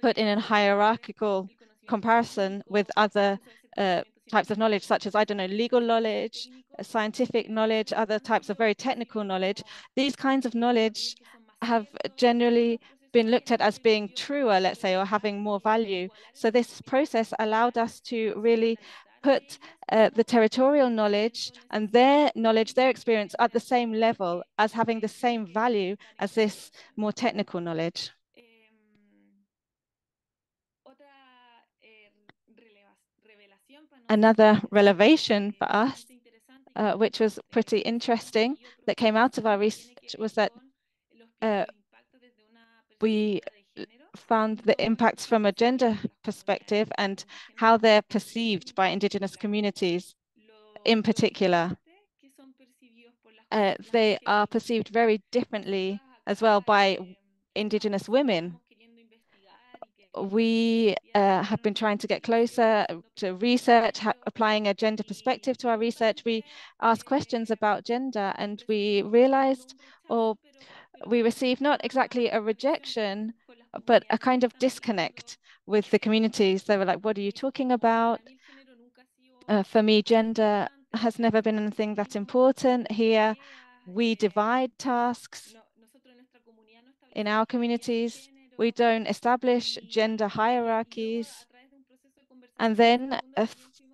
put in a hierarchical comparison with other uh, types of knowledge, such as, I don't know, legal knowledge, scientific knowledge, other types of very technical knowledge. These kinds of knowledge have generally been looked at as being truer, let's say, or having more value. So this process allowed us to really put uh, the territorial knowledge and their knowledge, their experience at the same level as having the same value as this more technical knowledge. Another revelation for us, uh, which was pretty interesting, that came out of our research was that uh, we found the impacts from a gender perspective and how they're perceived by indigenous communities in particular. Uh, they are perceived very differently as well by indigenous women we uh, have been trying to get closer to research, applying a gender perspective to our research. We asked questions about gender and we realized or we received not exactly a rejection, but a kind of disconnect with the communities. They were like, what are you talking about? Uh, for me, gender has never been anything that's important here. We divide tasks in our communities we don't establish gender hierarchies. And then uh,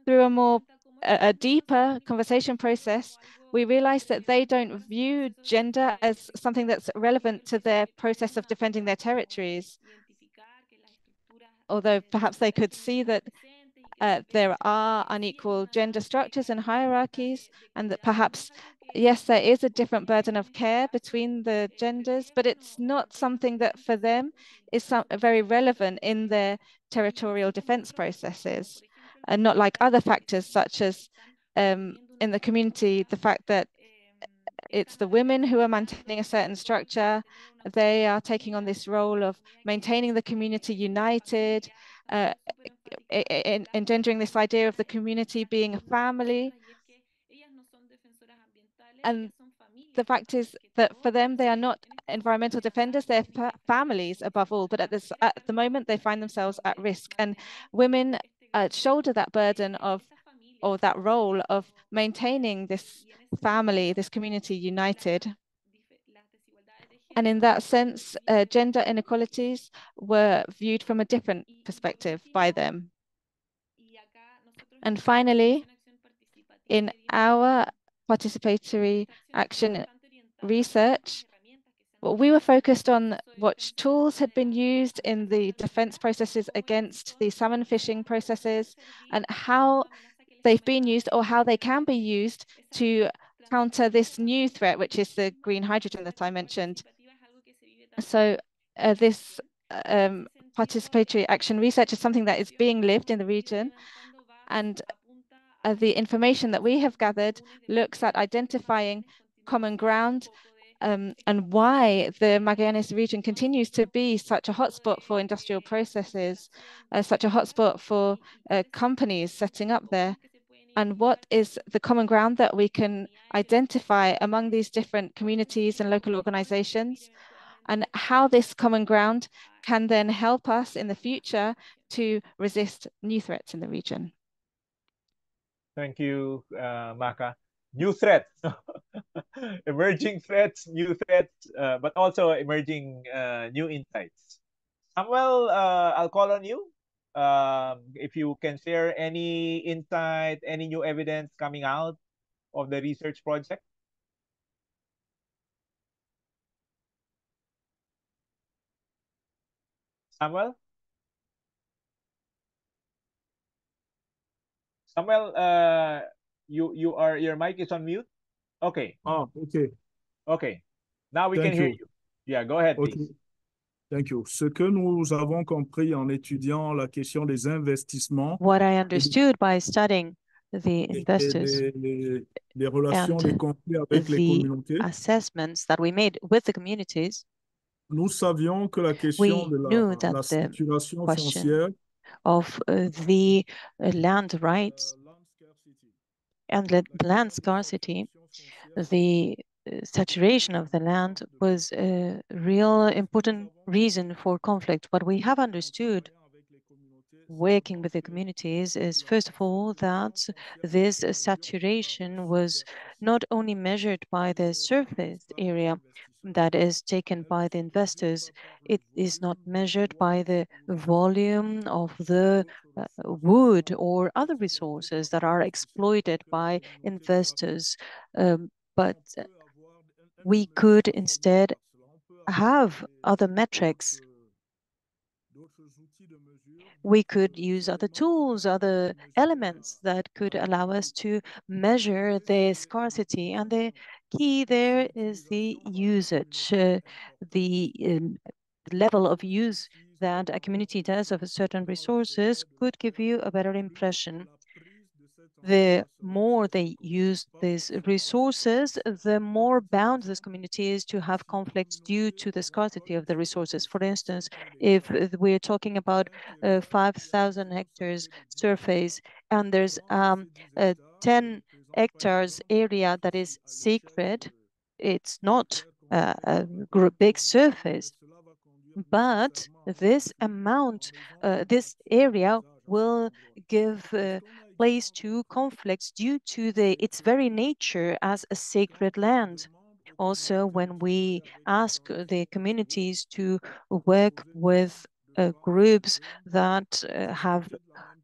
through a more a, a deeper conversation process, we realize that they don't view gender as something that's relevant to their process of defending their territories. Although perhaps they could see that uh, there are unequal gender structures and hierarchies, and that perhaps yes, there is a different burden of care between the genders, but it's not something that for them is some, very relevant in their territorial defense processes, and not like other factors such as um, in the community, the fact that it's the women who are maintaining a certain structure. They are taking on this role of maintaining the community united, uh, engendering this idea of the community being a family and the fact is that for them, they are not environmental defenders, they're families above all. But at, this, at the moment, they find themselves at risk. And women uh, shoulder that burden of, or that role of maintaining this family, this community united. And in that sense, uh, gender inequalities were viewed from a different perspective by them. And finally, in our participatory action research, we were focused on what tools had been used in the defense processes against the salmon fishing processes and how they've been used or how they can be used to counter this new threat, which is the green hydrogen that I mentioned. So uh, this um, participatory action research is something that is being lived in the region. And uh, the information that we have gathered looks at identifying common ground um, and why the Magallanes region continues to be such a hotspot for industrial processes, uh, such a hotspot for uh, companies setting up there, and what is the common ground that we can identify among these different communities and local organizations, and how this common ground can then help us in the future to resist new threats in the region. Thank you, uh, Maca. New threats, <laughs> emerging threats, new threats, uh, but also emerging uh, new insights. Samuel, uh, I'll call on you. Um, if you can share any insight, any new evidence coming out of the research project. Samuel? Samuel, uh, you you are your mic is on mute? Okay. Ah, okay. Okay. Now we Thank can hear you. you. Yeah, go ahead, Ok. please. Thank you. Ce que nous avons compris en étudiant la question des investissements What I understood by studying the investors les, les- les relations, les conflits avec les communautés, assessments that we made with the communities, nous savions que la we question de la, knew la that the saturation question foncière of uh, the uh, land rights and the land scarcity, the uh, saturation of the land was a real important reason for conflict. What we have understood working with the communities is, first of all, that this saturation was not only measured by the surface area that is taken by the investors, it is not measured by the volume of the uh, wood or other resources that are exploited by investors. Um, but we could instead have other metrics we could use other tools, other elements that could allow us to measure the scarcity. And the key there is the usage, uh, the um, level of use that a community does of a certain resources could give you a better impression. The more they use these resources, the more bound this community is to have conflicts due to the scarcity of the resources. For instance, if we're talking about uh, 5,000 hectares surface and there's um, a 10 hectares area that is sacred, it's not uh, a big surface, but this amount, uh, this area will give uh, place to conflicts due to the its very nature as a sacred land. Also, when we ask the communities to work with groups that uh, have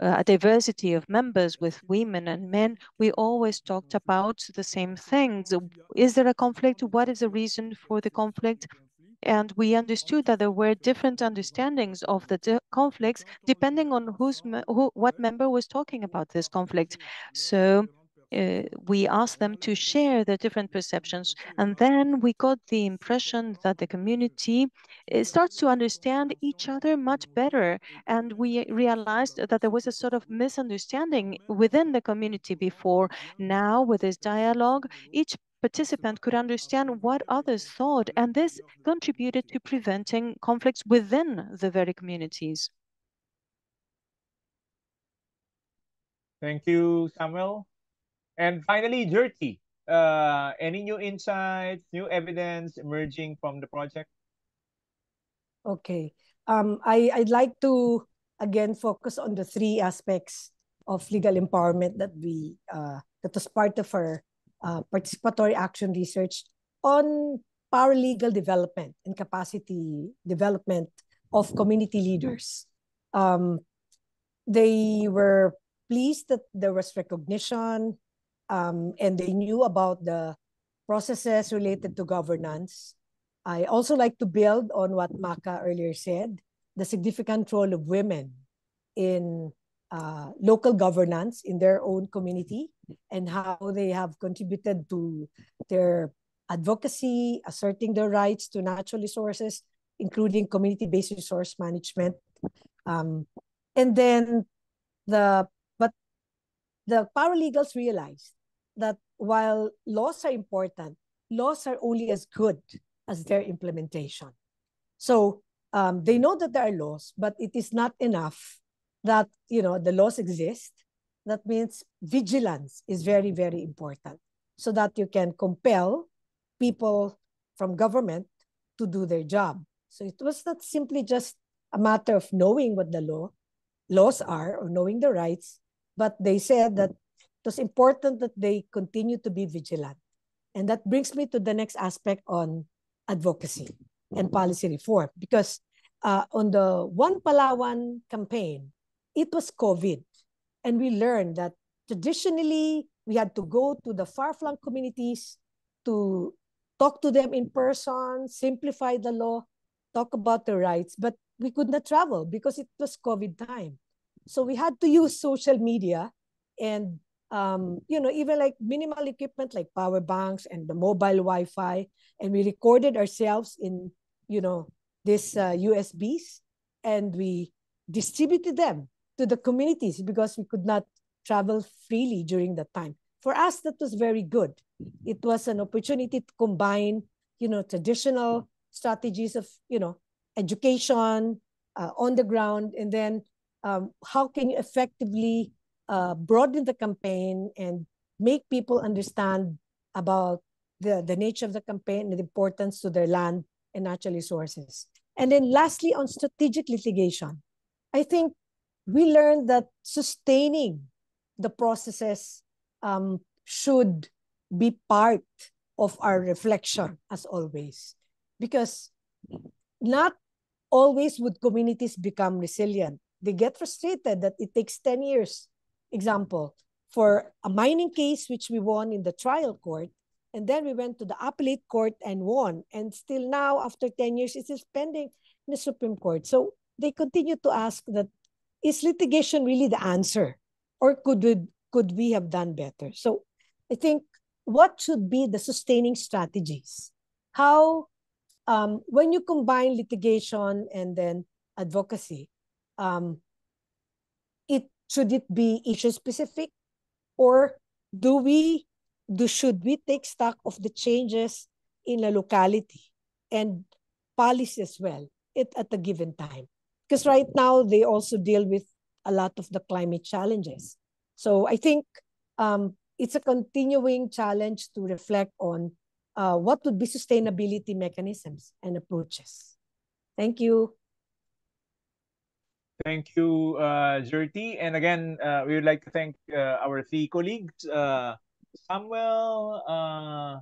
uh, a diversity of members with women and men, we always talked about the same things. Is there a conflict? What is the reason for the conflict? And we understood that there were different understandings of the conflicts depending on who's who, what member was talking about this conflict. So uh, we asked them to share their different perceptions. And then we got the impression that the community uh, starts to understand each other much better. And we realized that there was a sort of misunderstanding within the community before. Now, with this dialogue, each participant could understand what others thought, and this contributed to preventing conflicts within the very communities. Thank you, Samuel. And finally, Gerthie, uh, any new insights, new evidence emerging from the project? Okay. Um, I, I'd like to again focus on the three aspects of legal empowerment that we uh, that was part of our uh, participatory action research on paralegal development and capacity development of community leaders. Um, they were pleased that there was recognition um, and they knew about the processes related to governance. I also like to build on what Maca earlier said, the significant role of women in uh, local governance in their own community and how they have contributed to their advocacy, asserting their rights to natural resources, including community-based resource management. Um, and then the, but the paralegals realized that while laws are important, laws are only as good as their implementation. So um, they know that there are laws, but it is not enough that you know the laws exist. That means vigilance is very, very important so that you can compel people from government to do their job. So it was not simply just a matter of knowing what the law laws are or knowing the rights, but they said that it was important that they continue to be vigilant. And that brings me to the next aspect on advocacy and policy reform. Because uh, on the One Palawan campaign, it was COVID. And we learned that traditionally we had to go to the far-flung communities to talk to them in person, simplify the law, talk about the rights, but we could not travel because it was COVID time. So we had to use social media and um, you know, even like minimal equipment like power banks and the mobile Wi-Fi, and we recorded ourselves in, you know, these uh, USBs, and we distributed them to the communities because we could not travel freely during that time. For us, that was very good. It was an opportunity to combine, you know, traditional strategies of, you know, education uh, on the ground, and then um, how can you effectively uh, broaden the campaign and make people understand about the, the nature of the campaign and the importance to their land and natural resources. And then lastly, on strategic litigation, I think we learned that sustaining the processes um, should be part of our reflection as always. Because not always would communities become resilient. They get frustrated that it takes 10 years example, for a mining case which we won in the trial court, and then we went to the appellate court and won, and still now, after 10 years, it is pending in the Supreme Court. So they continue to ask that, is litigation really the answer? Or could we, could we have done better? So I think what should be the sustaining strategies? How, um, when you combine litigation and then advocacy, um, it should it be issue specific? Or do we do should we take stock of the changes in a locality and policy as well it at a given time? Because right now they also deal with a lot of the climate challenges. So i think um, it's a continuing challenge to reflect on uh, what would be sustainability mechanisms and approaches. Thank you Thank you, uh, Gerthie. And again, uh, we would like to thank uh, our three colleagues, uh, Samuel, uh,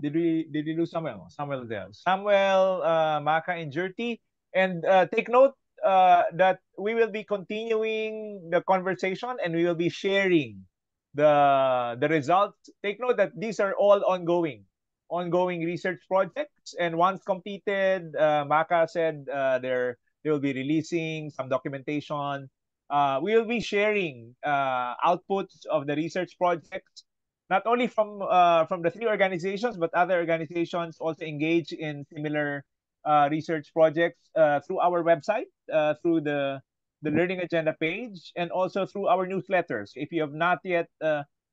did we did we lose Samuel? Samuel there. Samuel, uh, Maca, and Gerthie. And uh, take note uh, that we will be continuing the conversation and we will be sharing the the results. Take note that these are all ongoing, ongoing research projects. And once completed, uh, Maca said uh, they're they will be releasing some documentation. Uh, we will be sharing uh, outputs of the research projects, not only from uh, from the three organizations, but other organizations also engage in similar uh, research projects uh, through our website, uh, through the the Learning Agenda page, and also through our newsletters. If you have not yet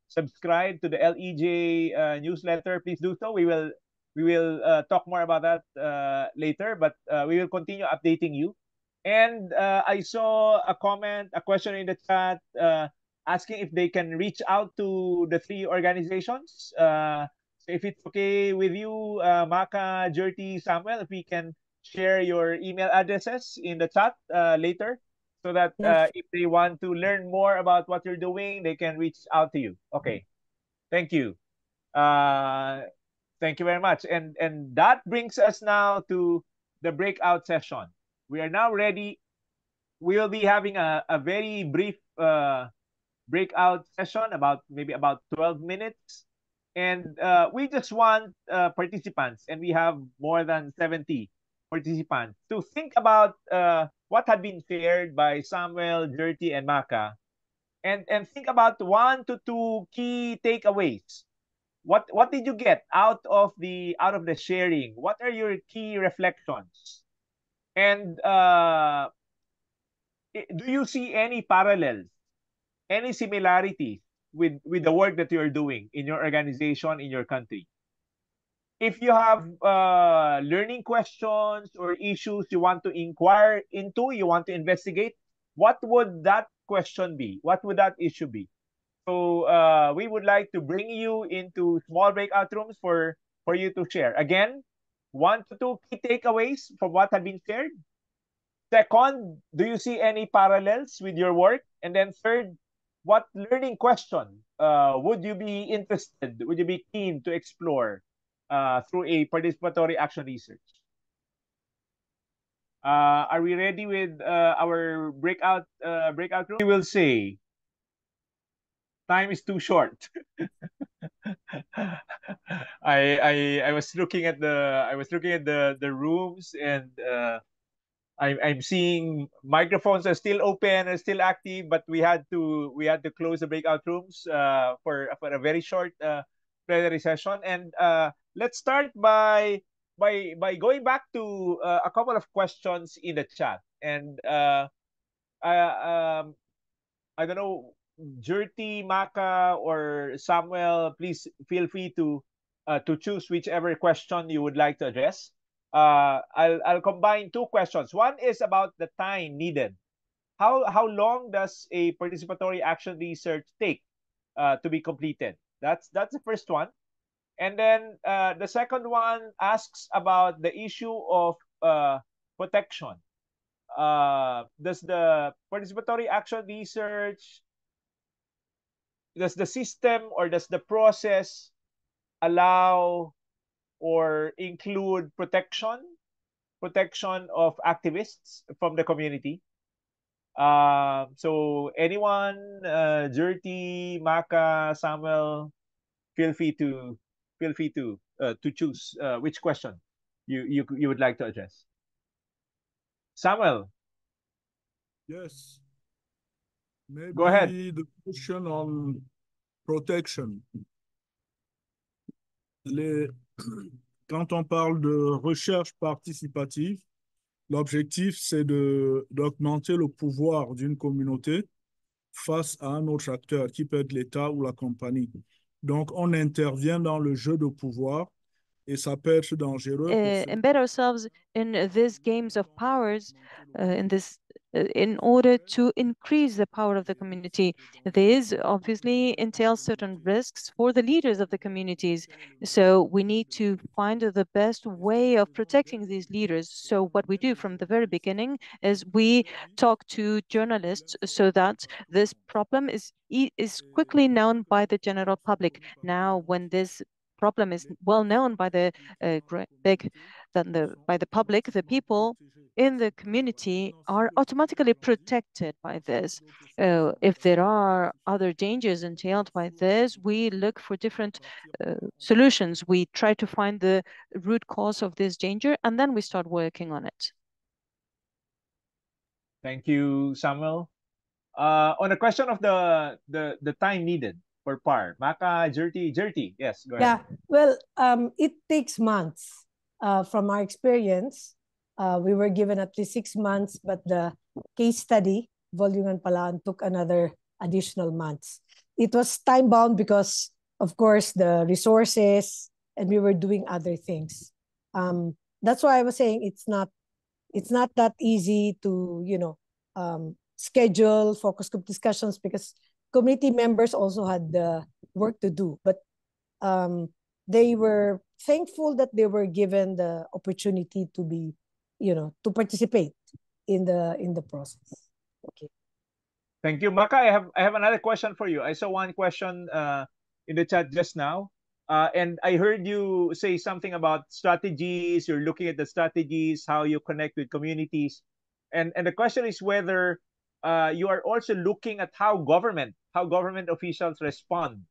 subscribed to the LEJ newsletter, please do so. We will we will uh, talk more about that uh, later, but uh, we will continue updating you. And uh, I saw a comment, a question in the chat uh, asking if they can reach out to the three organizations. Uh, so if it's okay with you, Maca, Gerthie, Samuel, if we can share your email addresses in the chat later so that yes. if they want to learn more about what you're doing, they can reach out to you. Okay. Thank you. Uh, Thank you very much. And and that brings us now to the breakout session. We are now ready. We will be having a, a very brief uh, breakout session about maybe about 12 minutes. And uh, we just want uh, participants, and we have more than 70 participants, to think about uh, what had been shared by Samuel, Gerthie, and Maca, and, and think about one to two key takeaways what what did you get out of the out of the sharing? What are your key reflections? And uh, do you see any parallels, any similarities with with the work that you're doing in your organization in your country? if you have uh, learning questions or issues you want to inquire into, you want to investigate, what would that question be? What would that issue be? So uh, we would like to bring you into small breakout rooms for, for you to share. Again, one to two key takeaways from what had been shared. Second, do you see any parallels with your work? And then third, what learning question uh, would you be interested, would you be keen to explore uh, through a participatory action research? Uh, are we ready with uh, our breakout uh, breakout room? We will say time is too short. <laughs> I I I was looking at the I was looking at the the rooms and uh, I'm I'm seeing microphones are still open and still active, but we had to we had to close the breakout rooms uh, for for a very short uh, plenary session. And uh, let's start by by by going back to uh, a couple of questions in the chat. And uh, I um I don't know, Gerthie, Maca, or Samuel, please feel free to uh, to choose whichever question you would like to address uh, I'll, I'll combine two questions. One is about the time needed. How, how long does a participatory action research take uh, to be completed? That's, that's the first one. And then uh, the second one asks about the issue of uh, protection. Uh, does the participatory action research, does the system or does the process allow or include protection, protection of activists from the community. Uh, so anyone, uh, Gerthie, Maca, Samuel, feel free to feel free to uh, to choose uh, which question you you you would like to address. Samuel. Yes. Maybe Go ahead. the question on protection. Les, <clears throat> quand on parle de recherche participative, l'objectif, c'est d'augmenter le pouvoir d'une communauté face à un autre acteur qui peut être l'État ou la compagnie. Donc, on intervient dans le jeu de pouvoir et ça peut être dangereux. Uh, embed ourselves in these games of powers, uh, in this in order to increase the power of the community. This obviously entails certain risks for the leaders of the communities. So we need to find the best way of protecting these leaders. So what we do from the very beginning is we talk to journalists so that this problem is is quickly known by the general public. Now, when this problem is well known by the uh, big than the by the public, the people in the community are automatically protected by this. Uh, if there are other dangers entailed by this, we look for different uh, solutions. We try to find the root cause of this danger, and then we start working on it. Thank you, Samuel. Uh, on the question of the the the time needed, for PAR? Maca, Gerthie, Gerthie. Yes, go ahead. Yeah, well, um, it takes months. Uh, from our experience, uh, we were given at least six months, but the case study, Volume and Palaan, took another additional months. It was time bound because, of course, the resources and we were doing other things. Um, that's why I was saying it's not, it's not that easy to you know um, schedule focus group discussions because committee members also had the work to do, but um, they were thankful that they were given the opportunity to be, you know, to participate in the in the process. Okay. Thank you, Maca. I have I have another question for you. I saw one question uh, in the chat just now, uh, and I heard you say something about strategies. You're looking at the strategies, how you connect with communities, and and the question is whether uh, you are also looking at how government how government officials respond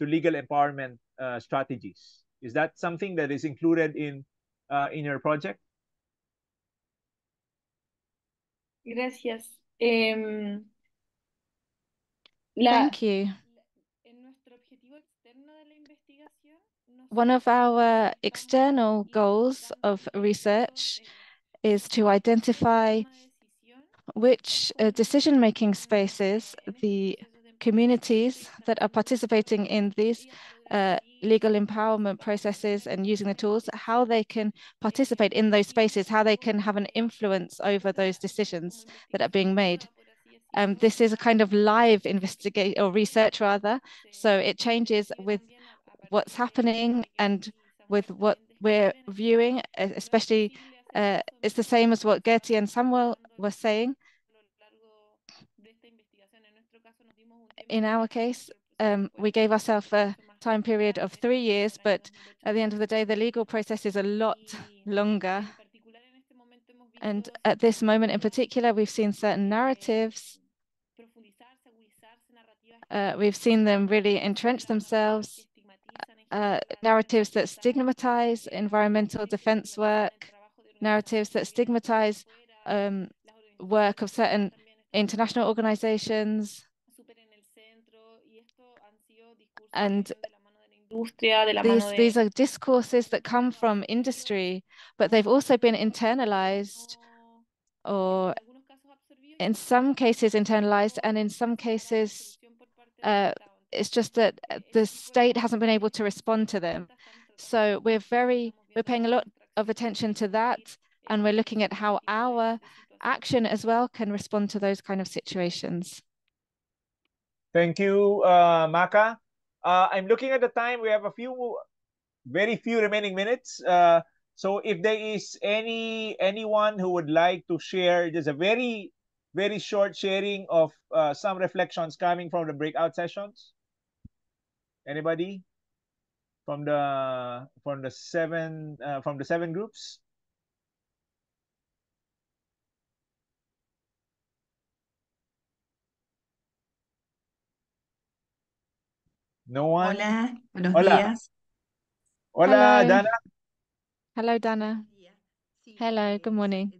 to legal empowerment uh, strategies. Is that something that is included in uh, in your project? Gracias. Um, la, Thank you. One of our external goals of research is to identify which uh, decision-making spaces the communities that are participating in these uh, legal empowerment processes and using the tools, how they can participate in those spaces, how they can have an influence over those decisions that are being made. Um, this is a kind of live investigate or research rather. So it changes with what's happening and with what we're viewing, especially uh, it's the same as what Gerthie and Samuel were saying. In our case, um, we gave ourselves a time period of three years, but at the end of the day, the legal process is a lot longer. And at this moment in particular, we've seen certain narratives. Uh, we've seen them really entrench themselves, uh, narratives that stigmatize environmental defense work, narratives that stigmatize um, work of certain international organizations, and these, these are discourses that come from industry, but they've also been internalized or in some cases internalized and in some cases uh, it's just that the state hasn't been able to respond to them. So we're very, we're paying a lot of attention to that and we're looking at how our action as well can respond to those kind of situations. Thank you, uh, Maca. Uh, I'm looking at the time. We have a few, very few remaining minutes. Uh, so if there is any anyone who would like to share just a very, very short sharing of uh, some reflections coming from the breakout sessions. Anybody from the from the seven uh, from the seven groups? No one? Hola, buenos Hola. días. Hola, Hello. Dana. Hello, Dana. Hello, good morning.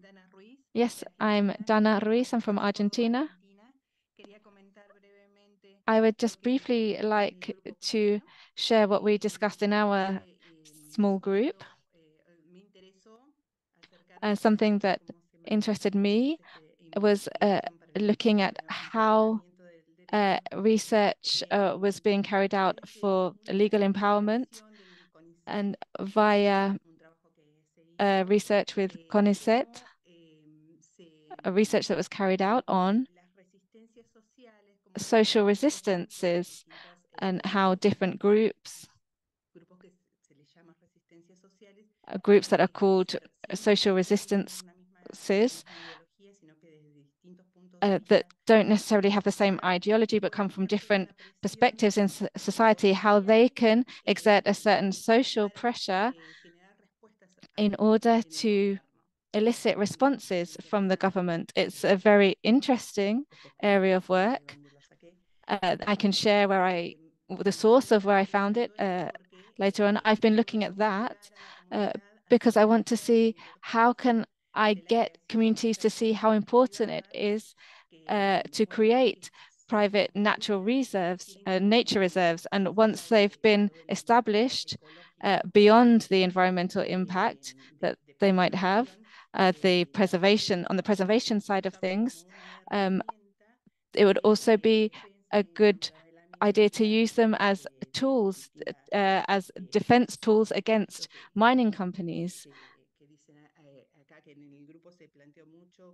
Yes, I'm Dana Ruiz. I'm from Argentina. I would just briefly like to share what we discussed in our small group. Uh, something that interested me was uh, looking at how uh, research uh, was being carried out for legal empowerment and via uh, research with CONICET, a research that was carried out on social resistances and how different groups, uh, groups that are called social resistances, uh, that don't necessarily have the same ideology but come from different perspectives in society, how they can exert a certain social pressure in order to elicit responses from the government. It's a very interesting area of work. Uh, I can share where I, the source of where I found it uh, later on. I've been looking at that uh, because I want to see how can I get communities to see how important it is uh, to create private natural reserves, uh, nature reserves. And once they've been established uh, beyond the environmental impact that they might have, uh, the preservation, on the preservation side of things, um, it would also be a good idea to use them as tools, uh, as defense tools against mining companies.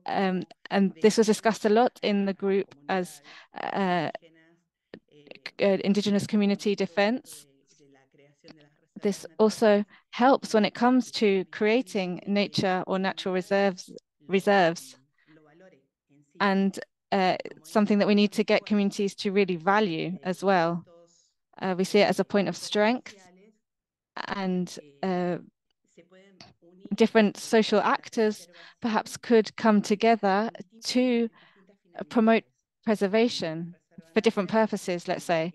Um, and this was discussed a lot in the group as uh, indigenous community defense. This also helps when it comes to creating nature or natural reserves, reserves and uh, something that we need to get communities to really value as well. Uh, we see it as a point of strength and uh, different social actors perhaps could come together to promote preservation for different purposes, let's say.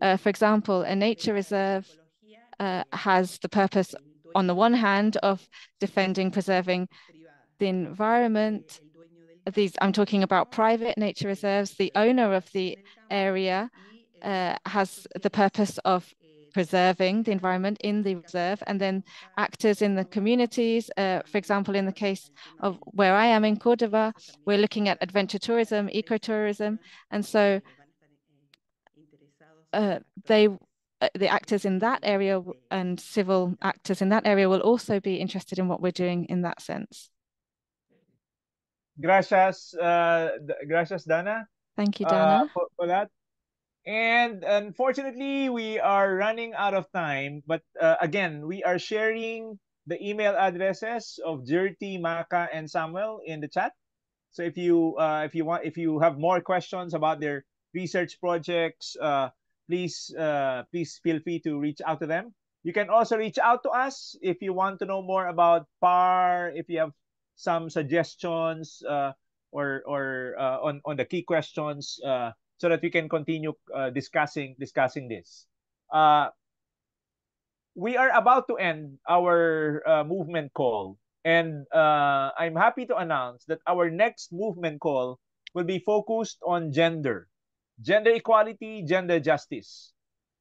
Uh, for example, a nature reserve uh, has the purpose, on the one hand, of defending, preserving the environment. These, I'm talking about private nature reserves. The owner of the area uh, has the purpose of preserving the environment in the reserve and then actors in the communities. Uh, for example, in the case of where I am in Cordoba, we're looking at adventure tourism, ecotourism. And so uh, they uh, the actors in that area and civil actors in that area will also be interested in what we're doing in that sense. Gracias, uh, gracias, Dana. Thank you, Dana. Uh, for, for, that. And unfortunately, we are running out of time. But uh, again, we are sharing the email addresses of Gerthie, Maca, and Samuel in the chat. So if you uh, if you want if you have more questions about their research projects, uh, please uh, please feel free to reach out to them. You can also reach out to us if you want to know more about PAR, if you have some suggestions uh, or or uh, on on the key questions uh, so that we can continue uh, discussing discussing this. Uh, we are about to end our uh, movement call, and uh, I'm happy to announce that our next movement call will be focused on gender, gender equality, gender justice,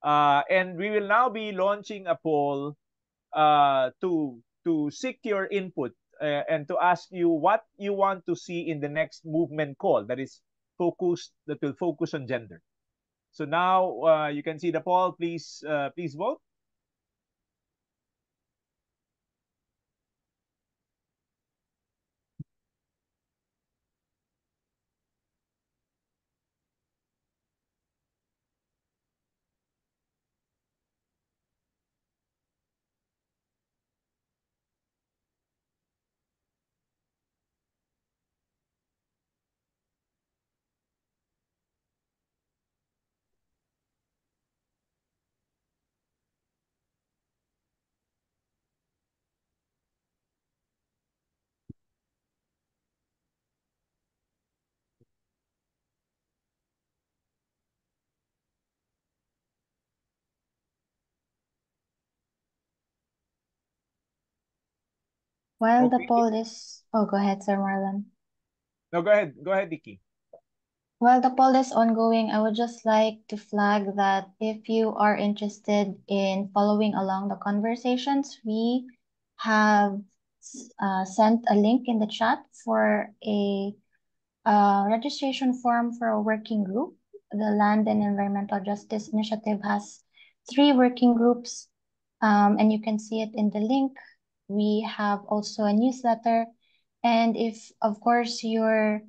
uh, and we will now be launching a poll uh, to to seek your input and to ask you what you want to see in the next movement call. That is focused that will focus on gender. So now uh, you can see the poll. Please, uh, please vote. While the poll is, oh, go ahead, Sir Marlon. No, go ahead. Go ahead, Nikki. While the poll is ongoing, I would just like to flag that if you are interested in following along the conversations, we have uh, sent a link in the chat for a uh, registration form for a working group. The Land and Environmental Justice Initiative has three working groups, um, and you can see it in the link we have also a newsletter. And if, of course, you're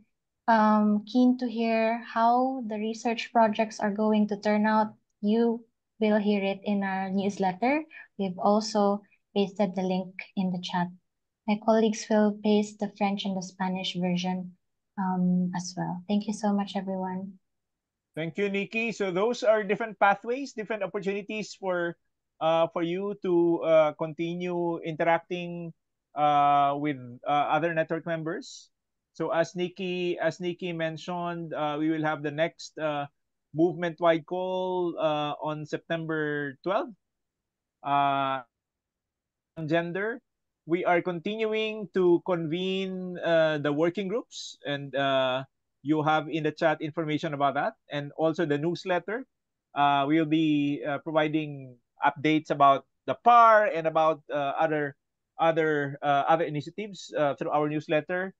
um, keen to hear how the research projects are going to turn out, you will hear it in our newsletter. We've also pasted the link in the chat. My colleagues will paste the French and the Spanish version um, as well. Thank you so much, everyone. Thank you, Nikki. So those are different pathways, different opportunities for uh, for you to uh, continue interacting uh, with uh, other network members. So as Nikki as Nikki mentioned, uh, we will have the next uh, movement-wide call on September 12th. Uh, on gender, we are continuing to convene the working groups, and you have in the chat information about that, and also the newsletter. We will be providing updates about the PAR and about uh, other other uh, other initiatives uh, through our newsletter.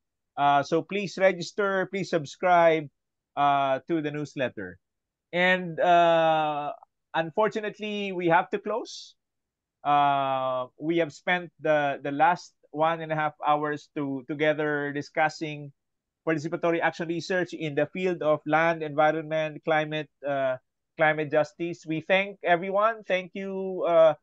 So please register, please subscribe to the newsletter. And unfortunately, we have to close. We have spent the the last one and a half hours to together discussing participatory action research in the field of land, environment, climate, uh, climate justice. We thank everyone. Thank you, uh,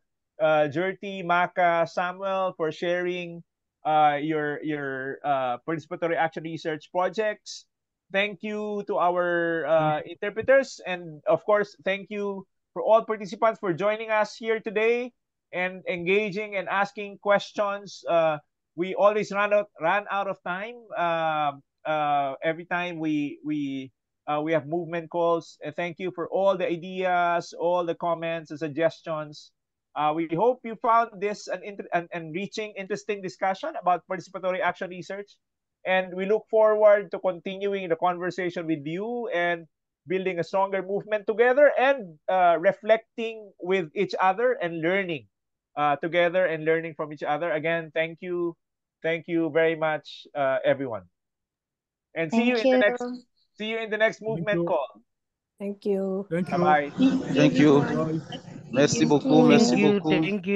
uh, Gerthie, Maca, Samuel, for sharing uh, your your uh, participatory action research projects. Thank you to our uh, interpreters, and of course, thank you for all participants for joining us here today and engaging and asking questions. Uh, we always run out run out of time. Uh, uh, every time we we uh, we have movement calls. Uh, thank you for all the ideas, all the comments and suggestions. Uh, we hope you found this an, inter- an enriching, interesting discussion about participatory action research. And we look forward to continuing the conversation with you and building a stronger movement together and uh, reflecting with each other and learning uh, together and learning from each other. Again, thank you. Thank you very much, uh, everyone. And see you, you in the next See you in the next movement call. Thank you. Thank you. Bye-bye. Thank you. Merci beaucoup, merci beaucoup. thank you.